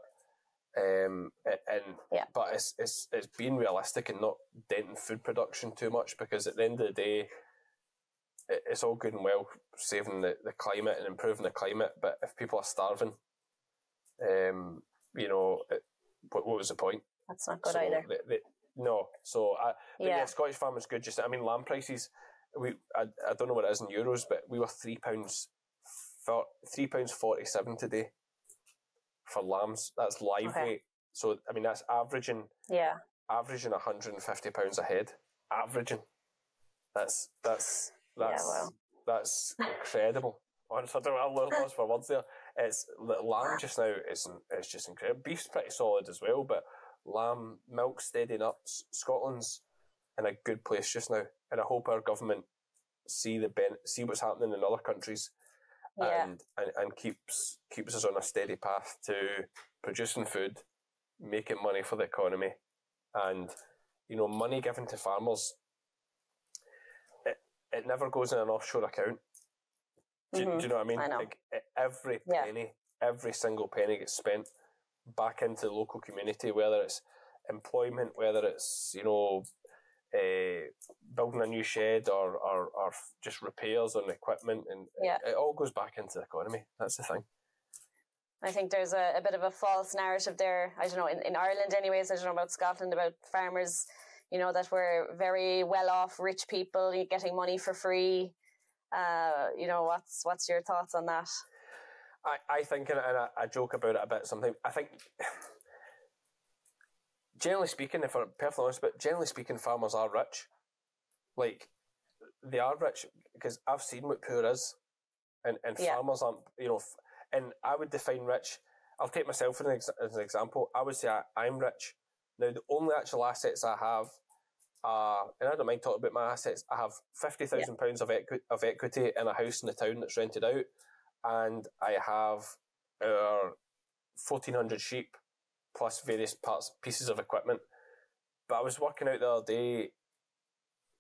S3: Um, and
S1: yeah.
S3: but it's it's it's being realistic and not denting food production too much because at the end of the day, it, it's all good and well saving the, the climate and improving the climate, but if people are starving, um, you know, it, what, what was the point?
S1: That's not good so either.
S3: They, they, no, so I, yeah. yeah, Scottish farmers good. Just I mean, lamb prices. We I, I don't know what it is in euros, but we were three pounds for three pounds forty seven today for lambs. That's live okay. weight. So I mean, that's averaging.
S1: Yeah.
S3: Averaging one hundred and fifty pounds a head. Averaging. That's that's that's yeah, well. that's incredible. Honestly, I don't know. Lost for words there. It's lamb just now is it's just incredible. Beef's pretty solid as well, but lamb milk steadying up. Scotland's in a good place just now, and I hope our government see the ben- see what's happening in other countries, yeah. and, and and keeps keeps us on a steady path to producing food, making money for the economy, and you know money given to farmers. It it never goes in an offshore account. Do, mm-hmm. do you know what I mean?
S1: I
S3: like every penny, yeah. every single penny gets spent back into the local community, whether it's employment, whether it's you know uh, building a new shed or, or, or just repairs on equipment, and
S1: yeah.
S3: it, it, all goes back into the economy. That's the thing.
S1: I think there's a, a bit of a false narrative there. I don't know in, in Ireland, anyways. I don't know about Scotland about farmers. You know that we're very well off, rich people getting money for free. Uh, you know what's what's your thoughts on that?
S3: I, I think, and I, I joke about it a bit sometimes, I think, generally speaking, if I'm perfectly honest, but generally speaking, farmers are rich. Like, they are rich because I've seen what poor is. And, and yeah. farmers aren't, you know, and I would define rich. I'll take myself as an, ex- as an example. I would say I, am rich. Now, the only actual assets I have are, and I don't mind talking about my assets, I have £50,000 yeah. pounds of, equi- of equity in a house in the town that's rented out and I have uh, our 1400 sheep plus various parts, pieces of equipment. But I was working out the other day,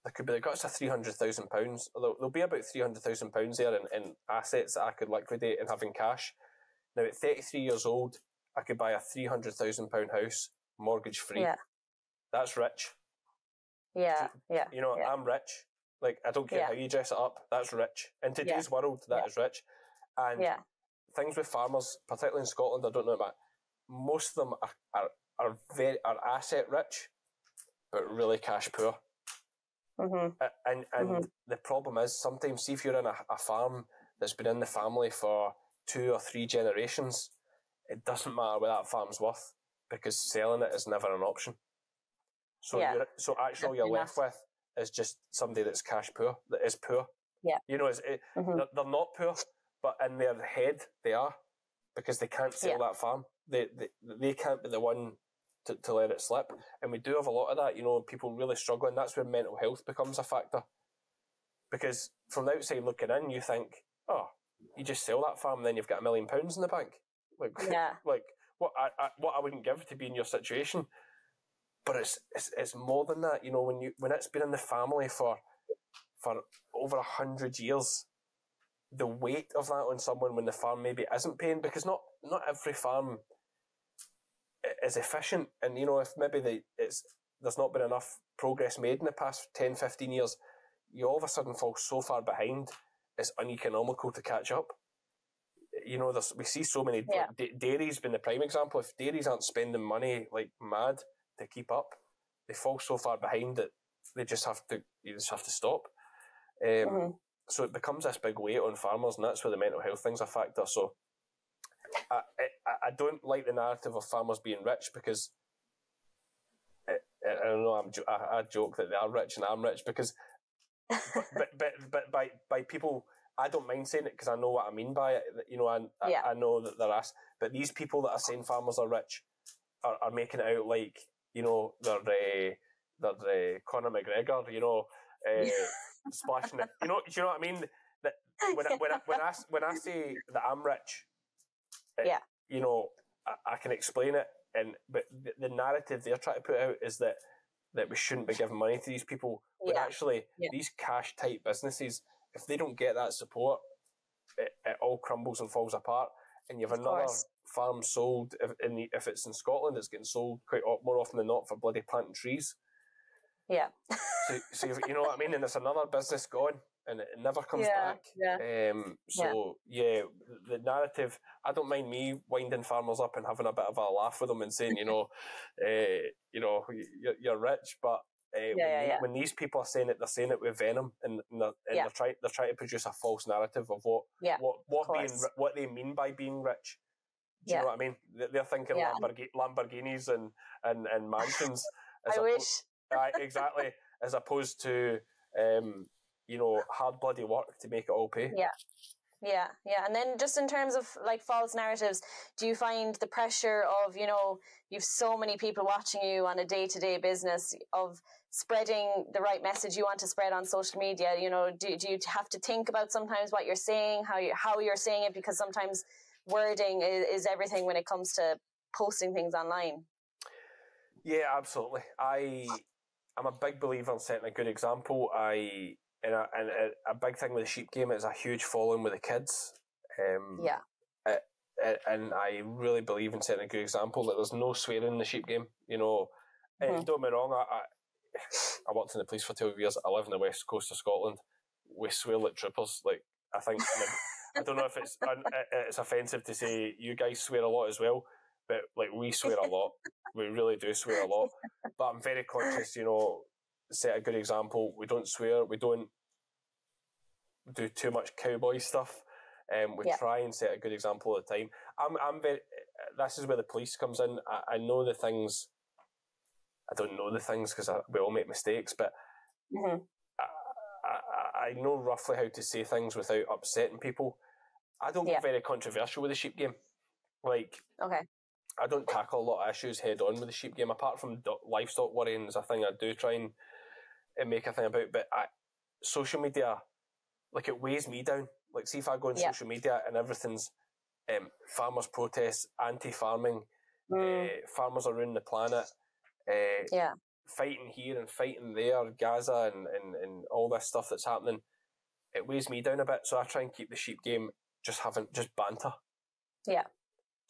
S3: there could be, got to £300,000. There'll, there'll be about £300,000 there in, in assets that I could liquidate and have in cash. Now, at 33 years old, I could buy a £300,000 house, mortgage free.
S1: Yeah.
S3: That's rich.
S1: Yeah, yeah.
S3: You know,
S1: yeah.
S3: I'm rich. Like, I don't care yeah. how you dress it up. That's rich. In today's yeah. world, that is rich. And
S1: yeah.
S3: things with farmers, particularly in Scotland, I don't know about. Most of them are, are, are very are asset rich, but really cash poor.
S1: Mm-hmm.
S3: And and mm-hmm. the problem is sometimes, see if you're in a, a farm that's been in the family for two or three generations, it doesn't matter what that farm's worth because selling it is never an option. So yeah. so actually, all you're left with is just somebody that's cash poor, that is poor.
S1: Yeah.
S3: You know, it, mm-hmm. they're, they're, not poor, but in their head they are because they can't sell yeah. that farm. They, they they can't be the one to, to let it slip. And we do have a lot of that, you know, people really struggling. That's where mental health becomes a factor. Because from the outside looking in, you think, oh, you just sell that farm and then you've got a million pounds in the bank. Like,
S1: yeah.
S3: like what I, I, what I wouldn't give to be in your situation. But it's, it's it's more than that, you know, when you when it's been in the family for for over a hundred years, the weight of that on someone when the farm maybe isn't paying because not not every farm is efficient. And you know if maybe the it's there's not been enough progress made in the past 10 15 years you all of a sudden fall so far behind it's uneconomical to catch up. You know there's we see so many
S1: yeah.
S3: like, dairies been the prime example. If dairies aren't spending money like mad to keep up they fall so far behind that they just have to you just have to stop. Um, mm-hmm so it becomes this big weight on farmers, and that's where the mental health thing's a factor. So I, I, I don't like the narrative of farmers being rich because I, I don't know. I'm I, I joke that they are rich and I'm rich because, but, but, but but by by people, I don't mind saying it because I know what I mean by it. You know, I
S1: yeah.
S3: I, I know that they're asked, but these people that are saying farmers are rich are, are making it out like you know they're uh, they're uh, Conor McGregor. You know. Uh, splashing it. You know, do you know what I mean? That when I, when I, when I when I say that I'm rich,
S1: it, yeah,
S3: you know, I, I, can explain it, and but the, the, narrative they're trying to put out is that that we shouldn't be giving money to these people, but
S1: yeah.
S3: actually,
S1: yeah.
S3: these cash type businesses, if they don't get that support, it, it all crumbles and falls apart, and you have
S1: of
S3: another.
S1: Course.
S3: Farm sold if in the, if it's in Scotland, it's getting sold quite more often than not for bloody planting trees
S1: Yeah.
S3: so, so you know what I mean, and it's another business gone, and it never comes
S1: Yeah,
S3: back.
S1: yeah.
S3: Um, so yeah. the narrative. I don't mind me winding farmers up and having a bit of a laugh with them and saying, you know, uh, you know, you're, you're rich, but. Uh, when,
S1: yeah, yeah.
S3: when these people are saying it, they're saying it with venom, and, and, they're, and
S1: Yeah.
S3: they're trying they're trying to produce a false narrative of what
S1: Yeah,
S3: what what being what they mean by being rich. Do you know what I mean? They- They're thinking
S1: Yeah.
S3: Lamborghini, Lamborghinis and and and mansions. as
S1: I wish.
S3: Aye, exactly. As opposed to, um, you know, hard bloody work to make it all pay.
S1: Yeah. Yeah, yeah. And then just in terms of like false narratives, do you find the pressure of, you know, you've so many people watching you on a day to day business of spreading the right message you want to spread on social media? You know, do, do you have to think about sometimes what you're saying, how you how you're saying it? Because sometimes wording is, is everything when it comes to posting things online.
S3: Yeah, absolutely. I I'm a big believer in setting a good example. I and a, and a, a big thing with the sheep game is a huge following with the kids. Um,
S1: Yeah.
S3: a- and I really believe in setting a good example. That there's no swearing in the sheep game. You know,
S1: Mhm.
S3: don't get me wrong. I, I I worked in the police for twelve years. I live in the west coast of Scotland. We swear like troopers. Like I think I don't know if it's it's offensive to say you guys swear a lot as well, but like we swear a lot. We really do swear a lot. But I'm very conscious. You know, set a good example. We don't swear. We don't do too much cowboy stuff. Um, we
S1: Yeah.
S3: try and set a good example all the time. I'm, I'm very. This is where the police comes in. I, I know the things. I don't know the things because we all make mistakes, but
S1: hmm
S3: I, I, I know roughly how to say things without upsetting people. I don't
S1: Yeah.
S3: get very controversial with the sheep game. Like
S1: Okay.
S3: I don't tackle a lot of issues head on with the sheep game. Apart from livestock worrying is a thing I do try and, and make a thing about. But I, social media, like it weighs me down. Like see if I go on
S1: Yeah.
S3: social media and everything's um, farmers protests, anti-farming,
S1: Mm,
S3: uh, farmers around the planet, uh,
S1: yeah.
S3: fighting here and fighting there, Gaza and, and, and all this stuff that's happening, it weighs me down a bit. So I try and keep the sheep game just having just banter.
S1: Yeah.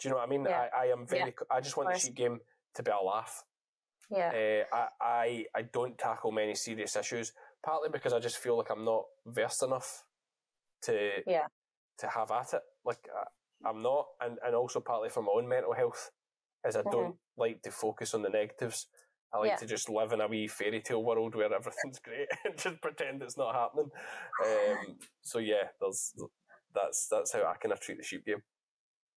S3: Do you know what I mean?
S1: Yeah.
S3: I, I am very. I just want the sheep game to be a laugh.
S1: Yeah.
S3: Uh, I, I I don't tackle many serious issues, partly because I just feel like I'm not versed enough to
S1: Yeah.
S3: to have at it. Like I, I'm not, and and also partly for my own mental health, as I don't like to focus on the negatives. I like
S1: Mm-hmm. Yeah.
S3: to just live in a wee fairy tale world where everything's great and just pretend it's not happening. Um, so yeah, there's that's that's how I kind of treat the sheep game.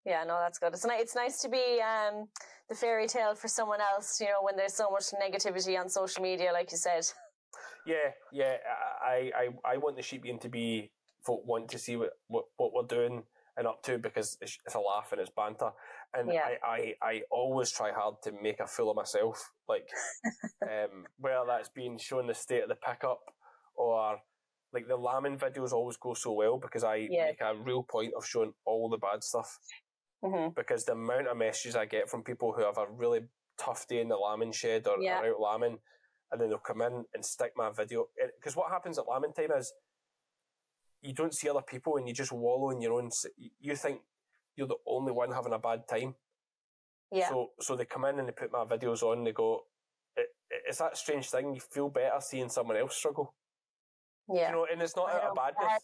S1: Yeah, no, that's good. It's nice. It's nice to be um, the fairy tale for someone else. You know, when there's so much negativity on social media, like you said.
S3: Yeah, yeah. I, I, I want the sheep game to be want to see what, what, what we're doing and up to because it's, it's a laugh and it's banter. And
S1: Yeah.
S3: I, I, I always try hard to make a fool of myself. Like, um, whether that's being shown the state of the pickup or like the lambing videos always go so well because I
S1: Yeah.
S3: make a real point of showing all the bad stuff
S1: hmm
S3: because the amount of messages I get from people who have a really tough day in the lambing shed or
S1: Yeah.
S3: out lambing, and then they'll come in and stick my video. Because what happens at lambing time is you don't see other people and you just wallow in your own. You think you're the only one having a bad time.
S1: Yeah.
S3: So so they come in and they put my videos on. They go, it, it's that strange thing. You feel better seeing someone else struggle.
S1: yeah.
S3: You know, and it's not
S1: I
S3: out of badness.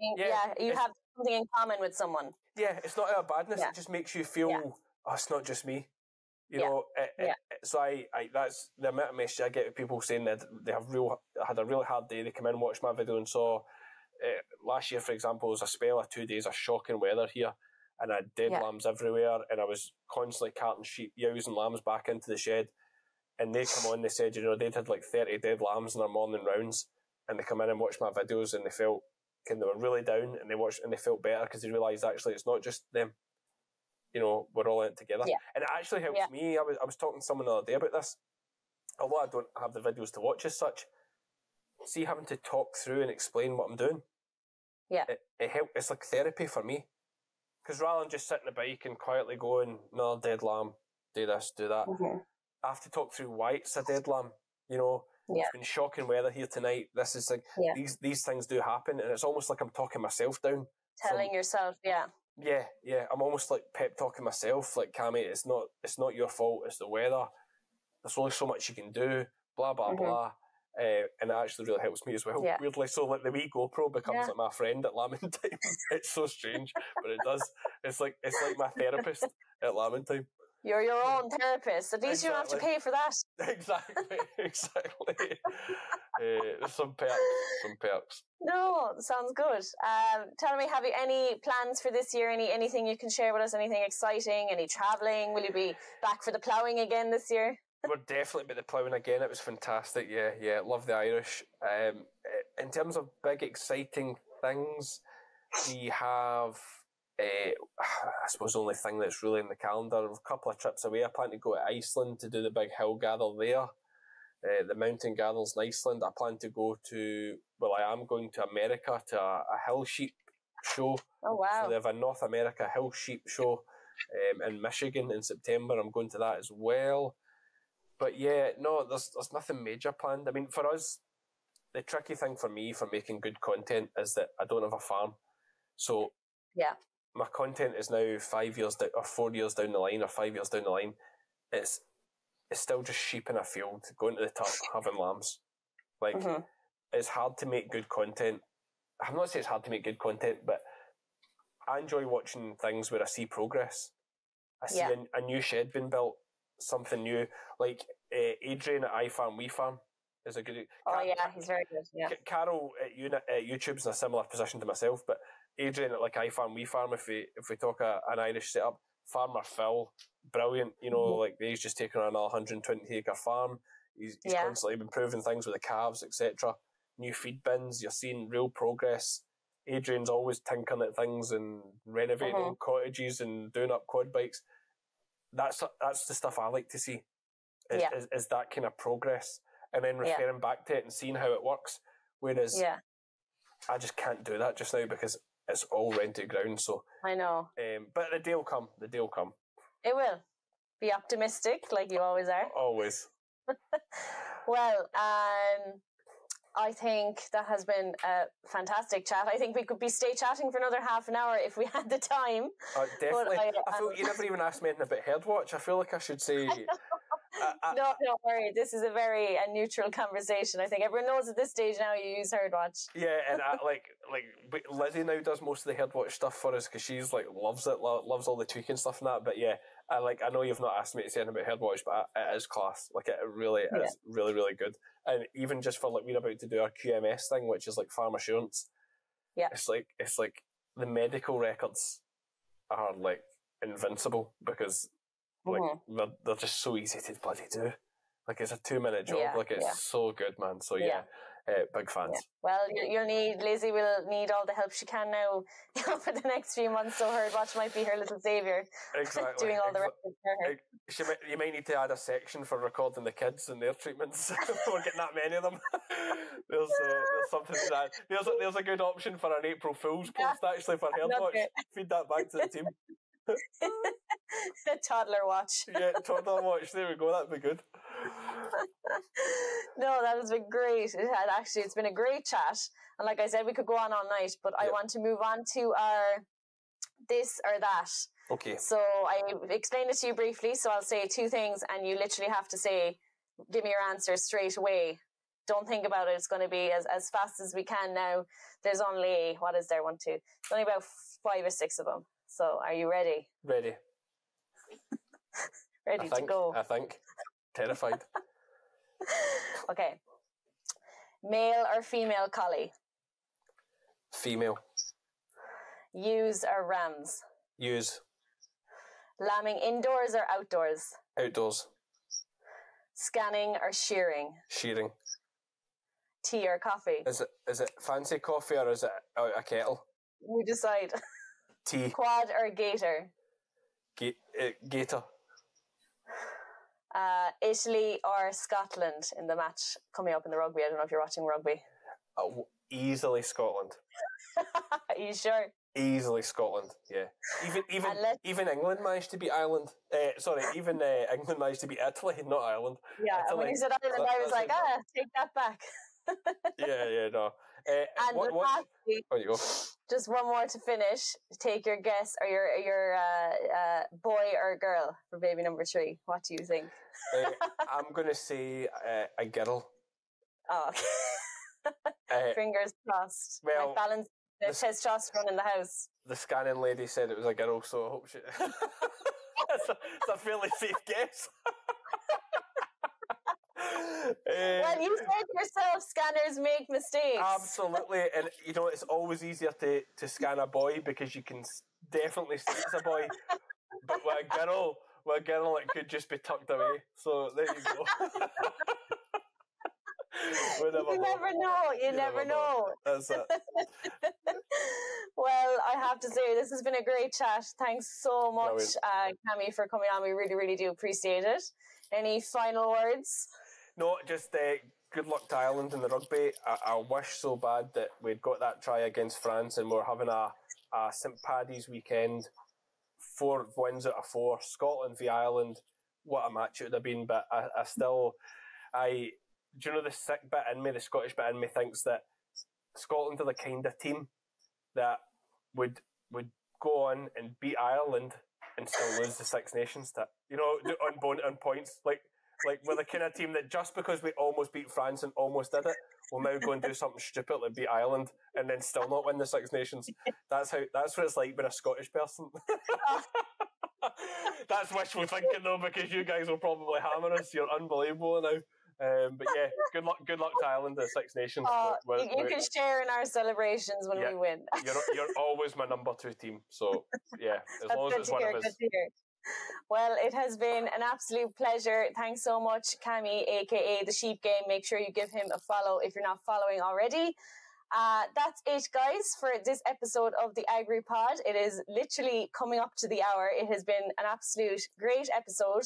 S1: yeah,
S3: yeah,
S1: you have something in common with someone.
S3: Yeah, it's not of badness.
S1: Yeah.
S3: It just makes you feel,
S1: Yeah.
S3: oh, it's not just me. You
S1: Yeah.
S3: know, it, it-
S1: Yeah.
S3: it- so I, I, that's the amount of message I get with people saying that they have real, had a really hard day. They come in, watch my video, and saw uh, last year, for example, was a spell of two days of shocking weather here, and I had dead lambs everywhere, and I was constantly carting sheep, ewes, and lambs back into the shed. And they come on, they said, you know, they'd had like 30 dead lambs in their morning rounds, and they come in and watch my videos, and they felt kind of they were really down, and they watched and they felt better because they realised actually it's not just them. You know, we're all in it together,
S1: Yeah.
S3: and it actually helps
S1: Yeah.
S3: me. I was I was talking to someone the other day about this. Although I don't have the videos to watch as such, see having to talk through and explain what I'm doing.
S1: Yeah.
S3: it, it help. It's like therapy for me. Because rather than just sitting the bike and quietly going, "No, dead lamb, do this, do that,"
S1: Mhm.
S3: I have to talk through why it's a dead lamb. You know,
S1: Yeah.
S3: it's been shocking weather here tonight. This is like
S1: Yeah.
S3: these these things do happen, and it's almost like I'm talking myself down.
S1: Telling yourself, yeah,
S3: Yeah, yeah. I'm almost like pep talking myself. Like, Cammy, it's not it's not your fault. It's the weather. There's only so much you can do. Blah blah
S1: Mhm.
S3: blah. Uh, and it actually really helps me as well.
S1: Yeah.
S3: Weirdly, so like the wee GoPro becomes
S1: Yeah.
S3: like my friend at lambing time. it's so strange, but it does. It's like it's like my therapist at lambing time.
S1: You're your own therapist. At least you don't have to pay for that.
S3: Exactly, exactly. uh, there's some perks, some perks.
S1: No, sounds good. Um, tell me, have you any plans for this year? Any anything you can share with us? Anything exciting? Any traveling? Will you be back for the ploughing again this year?
S3: We're definitely about the ploughing again. It was fantastic. Yeah, yeah. Love the Irish. Um, eh, in terms of big exciting things, we have. Uh, I suppose the only thing that's really in the calendar. A couple of trips away. I plan to go to Iceland to do the big hill gather there. Uh, the mountain gathers in Iceland. I plan to go to. Well, I am going to America to a, a hill sheep show.
S1: Oh wow.
S3: So they have a North America hill sheep show um, in Michigan in September. I'm going to that as well. But yeah, no, there's there's nothing major planned. I mean, for us, the tricky thing for me for making good content is that I don't have a farm. So
S1: Yeah.
S3: My content is now five years down, or four years down the line, or five years down the line. It's it's still just sheep in a field, going to the top, having lambs. Like
S1: Mhm.
S3: it's hard to make good content. I'm not saying it's hard to make good content, but I enjoy watching things where I see progress. I see
S1: Yeah.
S3: a, a new shed being built, something new. Like uh, Adrian at iFarm We Farm is a good.
S1: Oh
S3: Ca-
S1: yeah, he's very good. Yeah.
S3: Carol at, uni- at YouTube's in a similar position to myself, but Adrian at like iFarm We Farm. If we if we talk a, an Irish setup, Farmer Phil, brilliant. You know,
S1: Mhm.
S3: like he's just taken on a 120 acre farm. He's, he's
S1: Yeah.
S3: constantly improving things with the calves, etc. New feed bins. You're seeing real progress. Adrian's always tinkering at things and renovating
S1: Mhm.
S3: cottages and doing up quad bikes. That's that's the stuff I like to see. Is,
S1: Yeah.
S3: is, is that kind of progress, and then
S1: Yeah.
S3: referring back to it and seeing how it works. Whereas
S1: Yeah,
S3: I just can't do that just now because it's all rented ground. So,
S1: I know.
S3: um, but the day will come. The day will come.
S1: It will. Be optimistic, like you always are.
S3: Always.
S1: Well, um, I think that has been a fantastic chat. I think we could be stay chatting for another half an hour if we had the time.
S3: Uh, definitely.
S1: I-
S3: I, feel you never even asked me anything about Herdwatch. I feel like I should say. I, I,
S1: No, don't worry. This is a very uh, neutral conversation. I think everyone knows at this stage now you use Herdwatch.
S3: yeah, and I, like like Lizzie now does most of the Herdwatch stuff for us because she's like loves it, lo- loves all the tweaking stuff and that. But yeah, I like I know you've not asked me to say anything about Herdwatch, but it is class. Like it really
S1: Yeah.
S3: is really really good. And even just for like we're about to do our QMS thing, which is like farm assurance.
S1: Yeah.
S3: it's like it's like the medical records are like invincible because like
S1: Mhm.
S3: they're, they're just so easy to bloody do. Like it's a two minute job.
S1: Yeah,
S3: like it's
S1: yeah.
S3: so good, man. So yeah,
S1: Yeah.
S3: uh, big fans.
S1: Well, you, you'll need Lizzie will need all the help she can now for the next few months. So Herdwatch might be her little savior,
S3: Exactly.
S1: doing all the
S3: Exa-
S1: records for her.
S3: she might, you might need to add a section for recording the kids and their treatments. We're getting that many of them. there's uh, there's something to that. There's a, there's a good option for an April Fool's post actually for
S1: Love
S3: Herdwatch.
S1: it.
S3: Feed that back to the team.
S1: The toddler watch.
S3: Yeah, toddler watch. There we go. That'd be good.
S1: no, that has been great. It had actually, it's been a great chat. And like I said, we could go on all night, but I want to move on to our this or that.
S3: Okay.
S1: So I explained it to you briefly. So I'll say two things, and you literally have to say, give me your answer straight away. Don't think about it. It's going to be as, as fast as we can now. There's only, what is there? One, two. There's only about five or six of them. So are you ready?
S3: Ready.
S1: Ready
S3: I
S1: to go?
S3: I think. Terrified.
S1: Okay. Male or female collie?
S3: Female.
S1: Ewes or rams?
S3: Use.
S1: Lambing indoors or outdoors?
S3: Outdoors.
S1: Scanning or shearing?
S3: Shearing.
S1: Tea or coffee?
S3: Is it is it fancy coffee or is it out a kettle?
S1: You decide.
S3: Tea.
S1: Quad or gator?
S3: Ga- uh, gator.
S1: Uh, Italy or Scotland in the match coming up in the rugby? I don't know if you're watching rugby.
S3: Uh, easily Scotland.
S1: Are you sure?
S3: Easily Scotland. Yeah. Even even even England managed to beat Ireland. Uh, sorry, even uh, England managed to beat Italy, not Ireland.
S1: Yeah. and when you said Ireland, I was like, ah, take that back.
S3: Yeah, yeah, no. Uh,
S1: And
S3: what, what,
S1: lastly,
S3: oh,
S1: just one more to finish. Take your guess, or your your uh, uh, boy or girl for baby number three. What do you think?
S3: Uh, I'm going to say uh, a girl.
S1: Oh, fingers crossed.
S3: well,
S1: My balance, the testosterone in the house.
S3: the scanning lady said it was a girl, so I hope she. it's, a, it's a fairly safe guess. Eh,
S1: Well, you said yourself, scanners make mistakes.
S3: Absolutely, and you know it's always easier to, to scan a boy because you can definitely see it's a boy, but with a girl, with a girl, it could just be tucked away. So there you go. never
S1: you never know. You, never, know.
S3: That's it.
S1: well, I have to say, this has been a great chat. Thanks so much,
S3: Brilliant.
S1: uh, Cammy, for coming on. We really, really do appreciate it. Any final words?
S3: No, just uh, good luck to Ireland in the rugby. I, I wish so bad that we'd got that try against France and we're having a, a St Paddy's weekend. Four wins out of four. Scotland v Ireland. What a match it would have been. But I, I still, I do you know the sick bit in me, the Scottish bit in me thinks that Scotland are the kind of team that would would go on and beat Ireland and still lose the Six Nations. To you know on on points like like we're the kind of team that just because we almost beat France and almost did it, we'll now go and do something stupid like beat Ireland and then still not win the Six Nations. That's how. That's what it's like being a Scottish person. that's wishful thinking though, because you guys will probably hammer us. You're unbelievable now. Um, but yeah, good luck. Good luck to Ireland, the Six Nations.
S1: Uh,
S3: We're-
S1: you, you
S3: we're-
S1: can share in our celebrations when
S3: Yeah.
S1: we win.
S3: you're you're always my number two team. So yeah, as
S1: That's
S3: long as
S1: good
S3: it's
S1: to
S3: one
S1: hear.
S3: of
S1: Good
S3: us.
S1: Well, it has been an absolute pleasure. Thanks so much, Cammy, aka the Sheep Game. Make sure you give him a follow if you're not following already. Uh, that's it, guys, for this episode of the AgriPod. It is literally coming up to the hour. It has been an absolute great episode.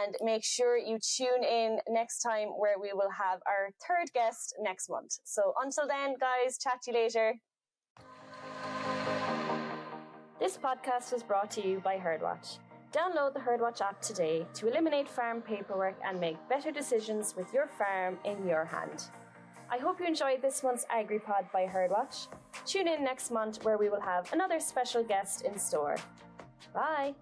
S1: And make sure you tune in next time where we will have our third guest next month. So until then, guys, chat to you later.
S2: This podcast was brought to you by Herdwatch. Download the Herdwatch app today to eliminate farm paperwork and make better decisions with your farm in your hand. I hope you enjoyed this month's AgriPod by Herdwatch. Tune in next month where we will have another special guest in store. Bye.